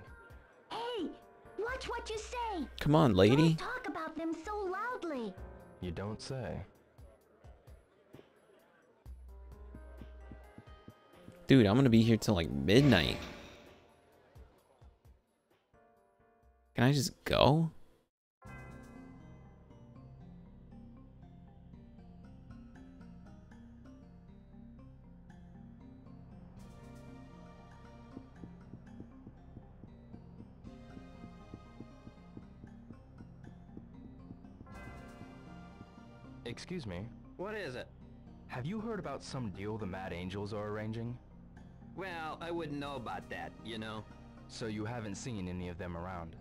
Hey, watch what you say. Come on, lady. Don't talk about them so loudly. You don't say. Dude, I'm gonna be here till like midnight. Can I just go? Excuse me. What is it? Have you heard about some deal the Mad Angels are arranging? Well, I wouldn't know about that, you know. So you haven't seen any of them around?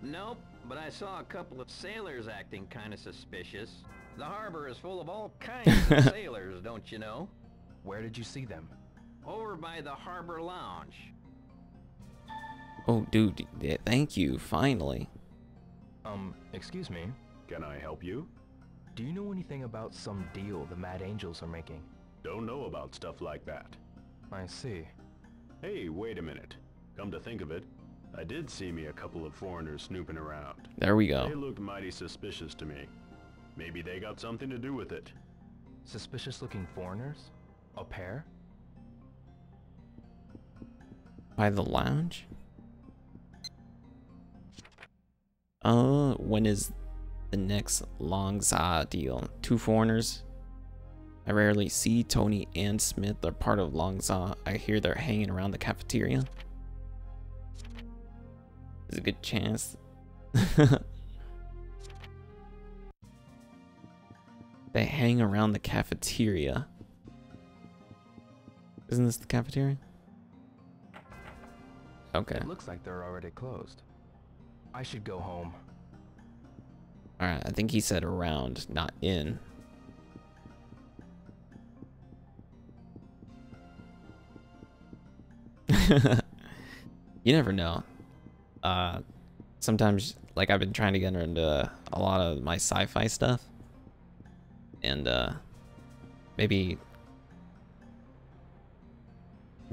Nope, but I saw a couple of sailors acting kinda suspicious. The harbor is full of all kinds of sailors, don't you know? Where did you see them? Over by the harbor lounge. Oh, dude, thank you, finally. Um, excuse me. Can I help you? Do you know anything about some deal the Mad Angels are making? Don't know about stuff like that. I see. Hey, wait a minute. Come to think of it, I did see me a couple of foreigners snooping around. There we go. They looked mighty suspicious to me. Maybe they got something to do with it. Suspicious looking foreigners? A pair? By the lounge? Uh, when is the next Long Za deal? Two foreigners? I rarely see Tony and Smith are part of Long Za. I hear they're hanging around the cafeteria. There's a good chance. they hang around the cafeteria. Isn't this the cafeteria? Okay. It looks like they're already closed. I should go home. Alright, I think he said around, not in. you never know. Uh, sometimes, like, I've been trying to get into a lot of my sci-fi stuff. And, uh, maybe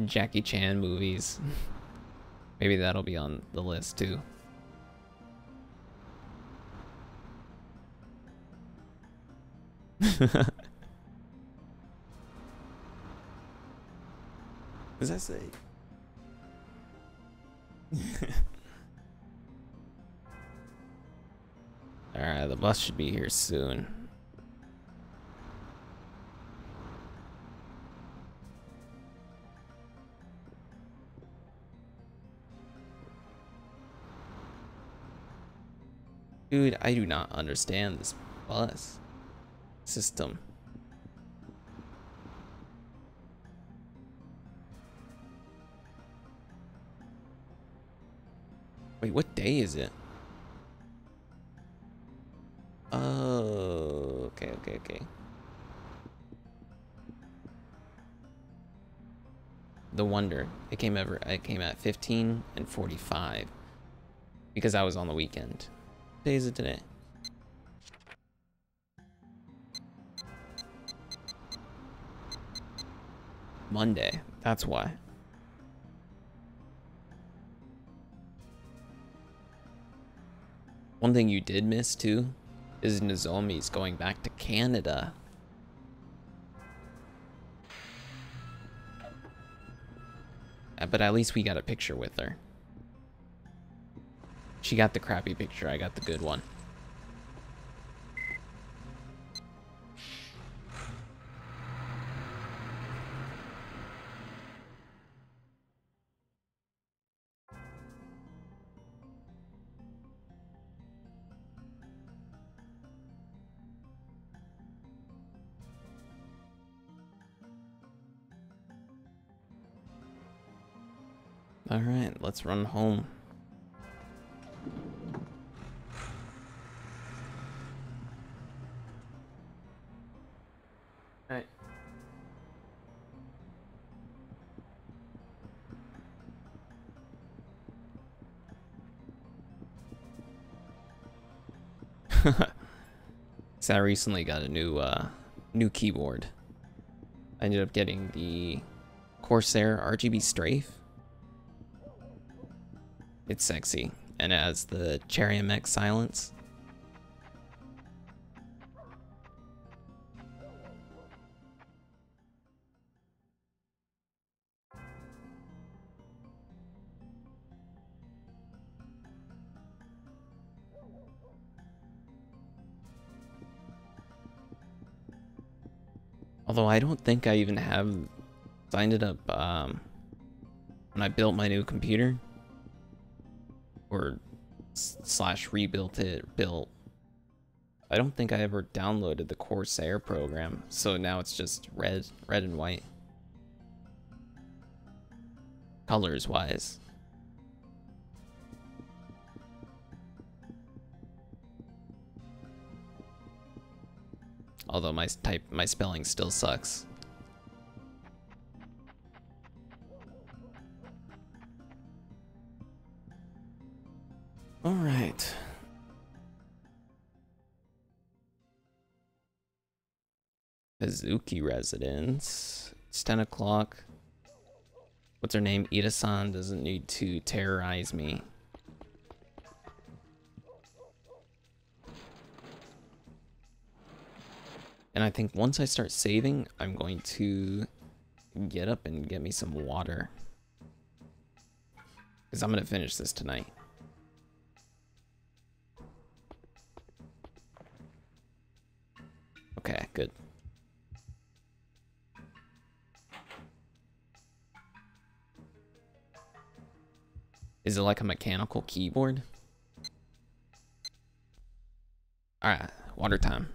Jackie Chan movies. maybe that'll be on the list, too. Does that say? Alright, the bus should be here soon. Dude, I do not understand this bus system. Wait, what day is it? Oh, okay, okay, okay. The Wonder. It came ever. It came at 15 and 45 because I was on the weekend. What day is it today? Monday. That's why. One thing you did miss too is Nozomi's going back to Canada. Uh, But at least we got a picture with her. She got the crappy picture, I got the good one. Let's run home. Right. so I recently got a new uh new keyboard. I ended up getting the Corsair RGB Strafe. It's sexy, and it has the Cherry MX silence. Although I don't think I even have signed it up um, when I built my new computer or slash rebuilt it, built. I don't think I ever downloaded the Corsair program, so now it's just red, red and white. Colors wise. Although my type, my spelling still sucks. Hazuki residence. It's 10 o'clock. What's her name? Ida-san doesn't need to terrorize me. And I think once I start saving, I'm going to get up and get me some water. Because I'm going to finish this tonight. Okay, good. Is it like a mechanical keyboard? Alright, water time.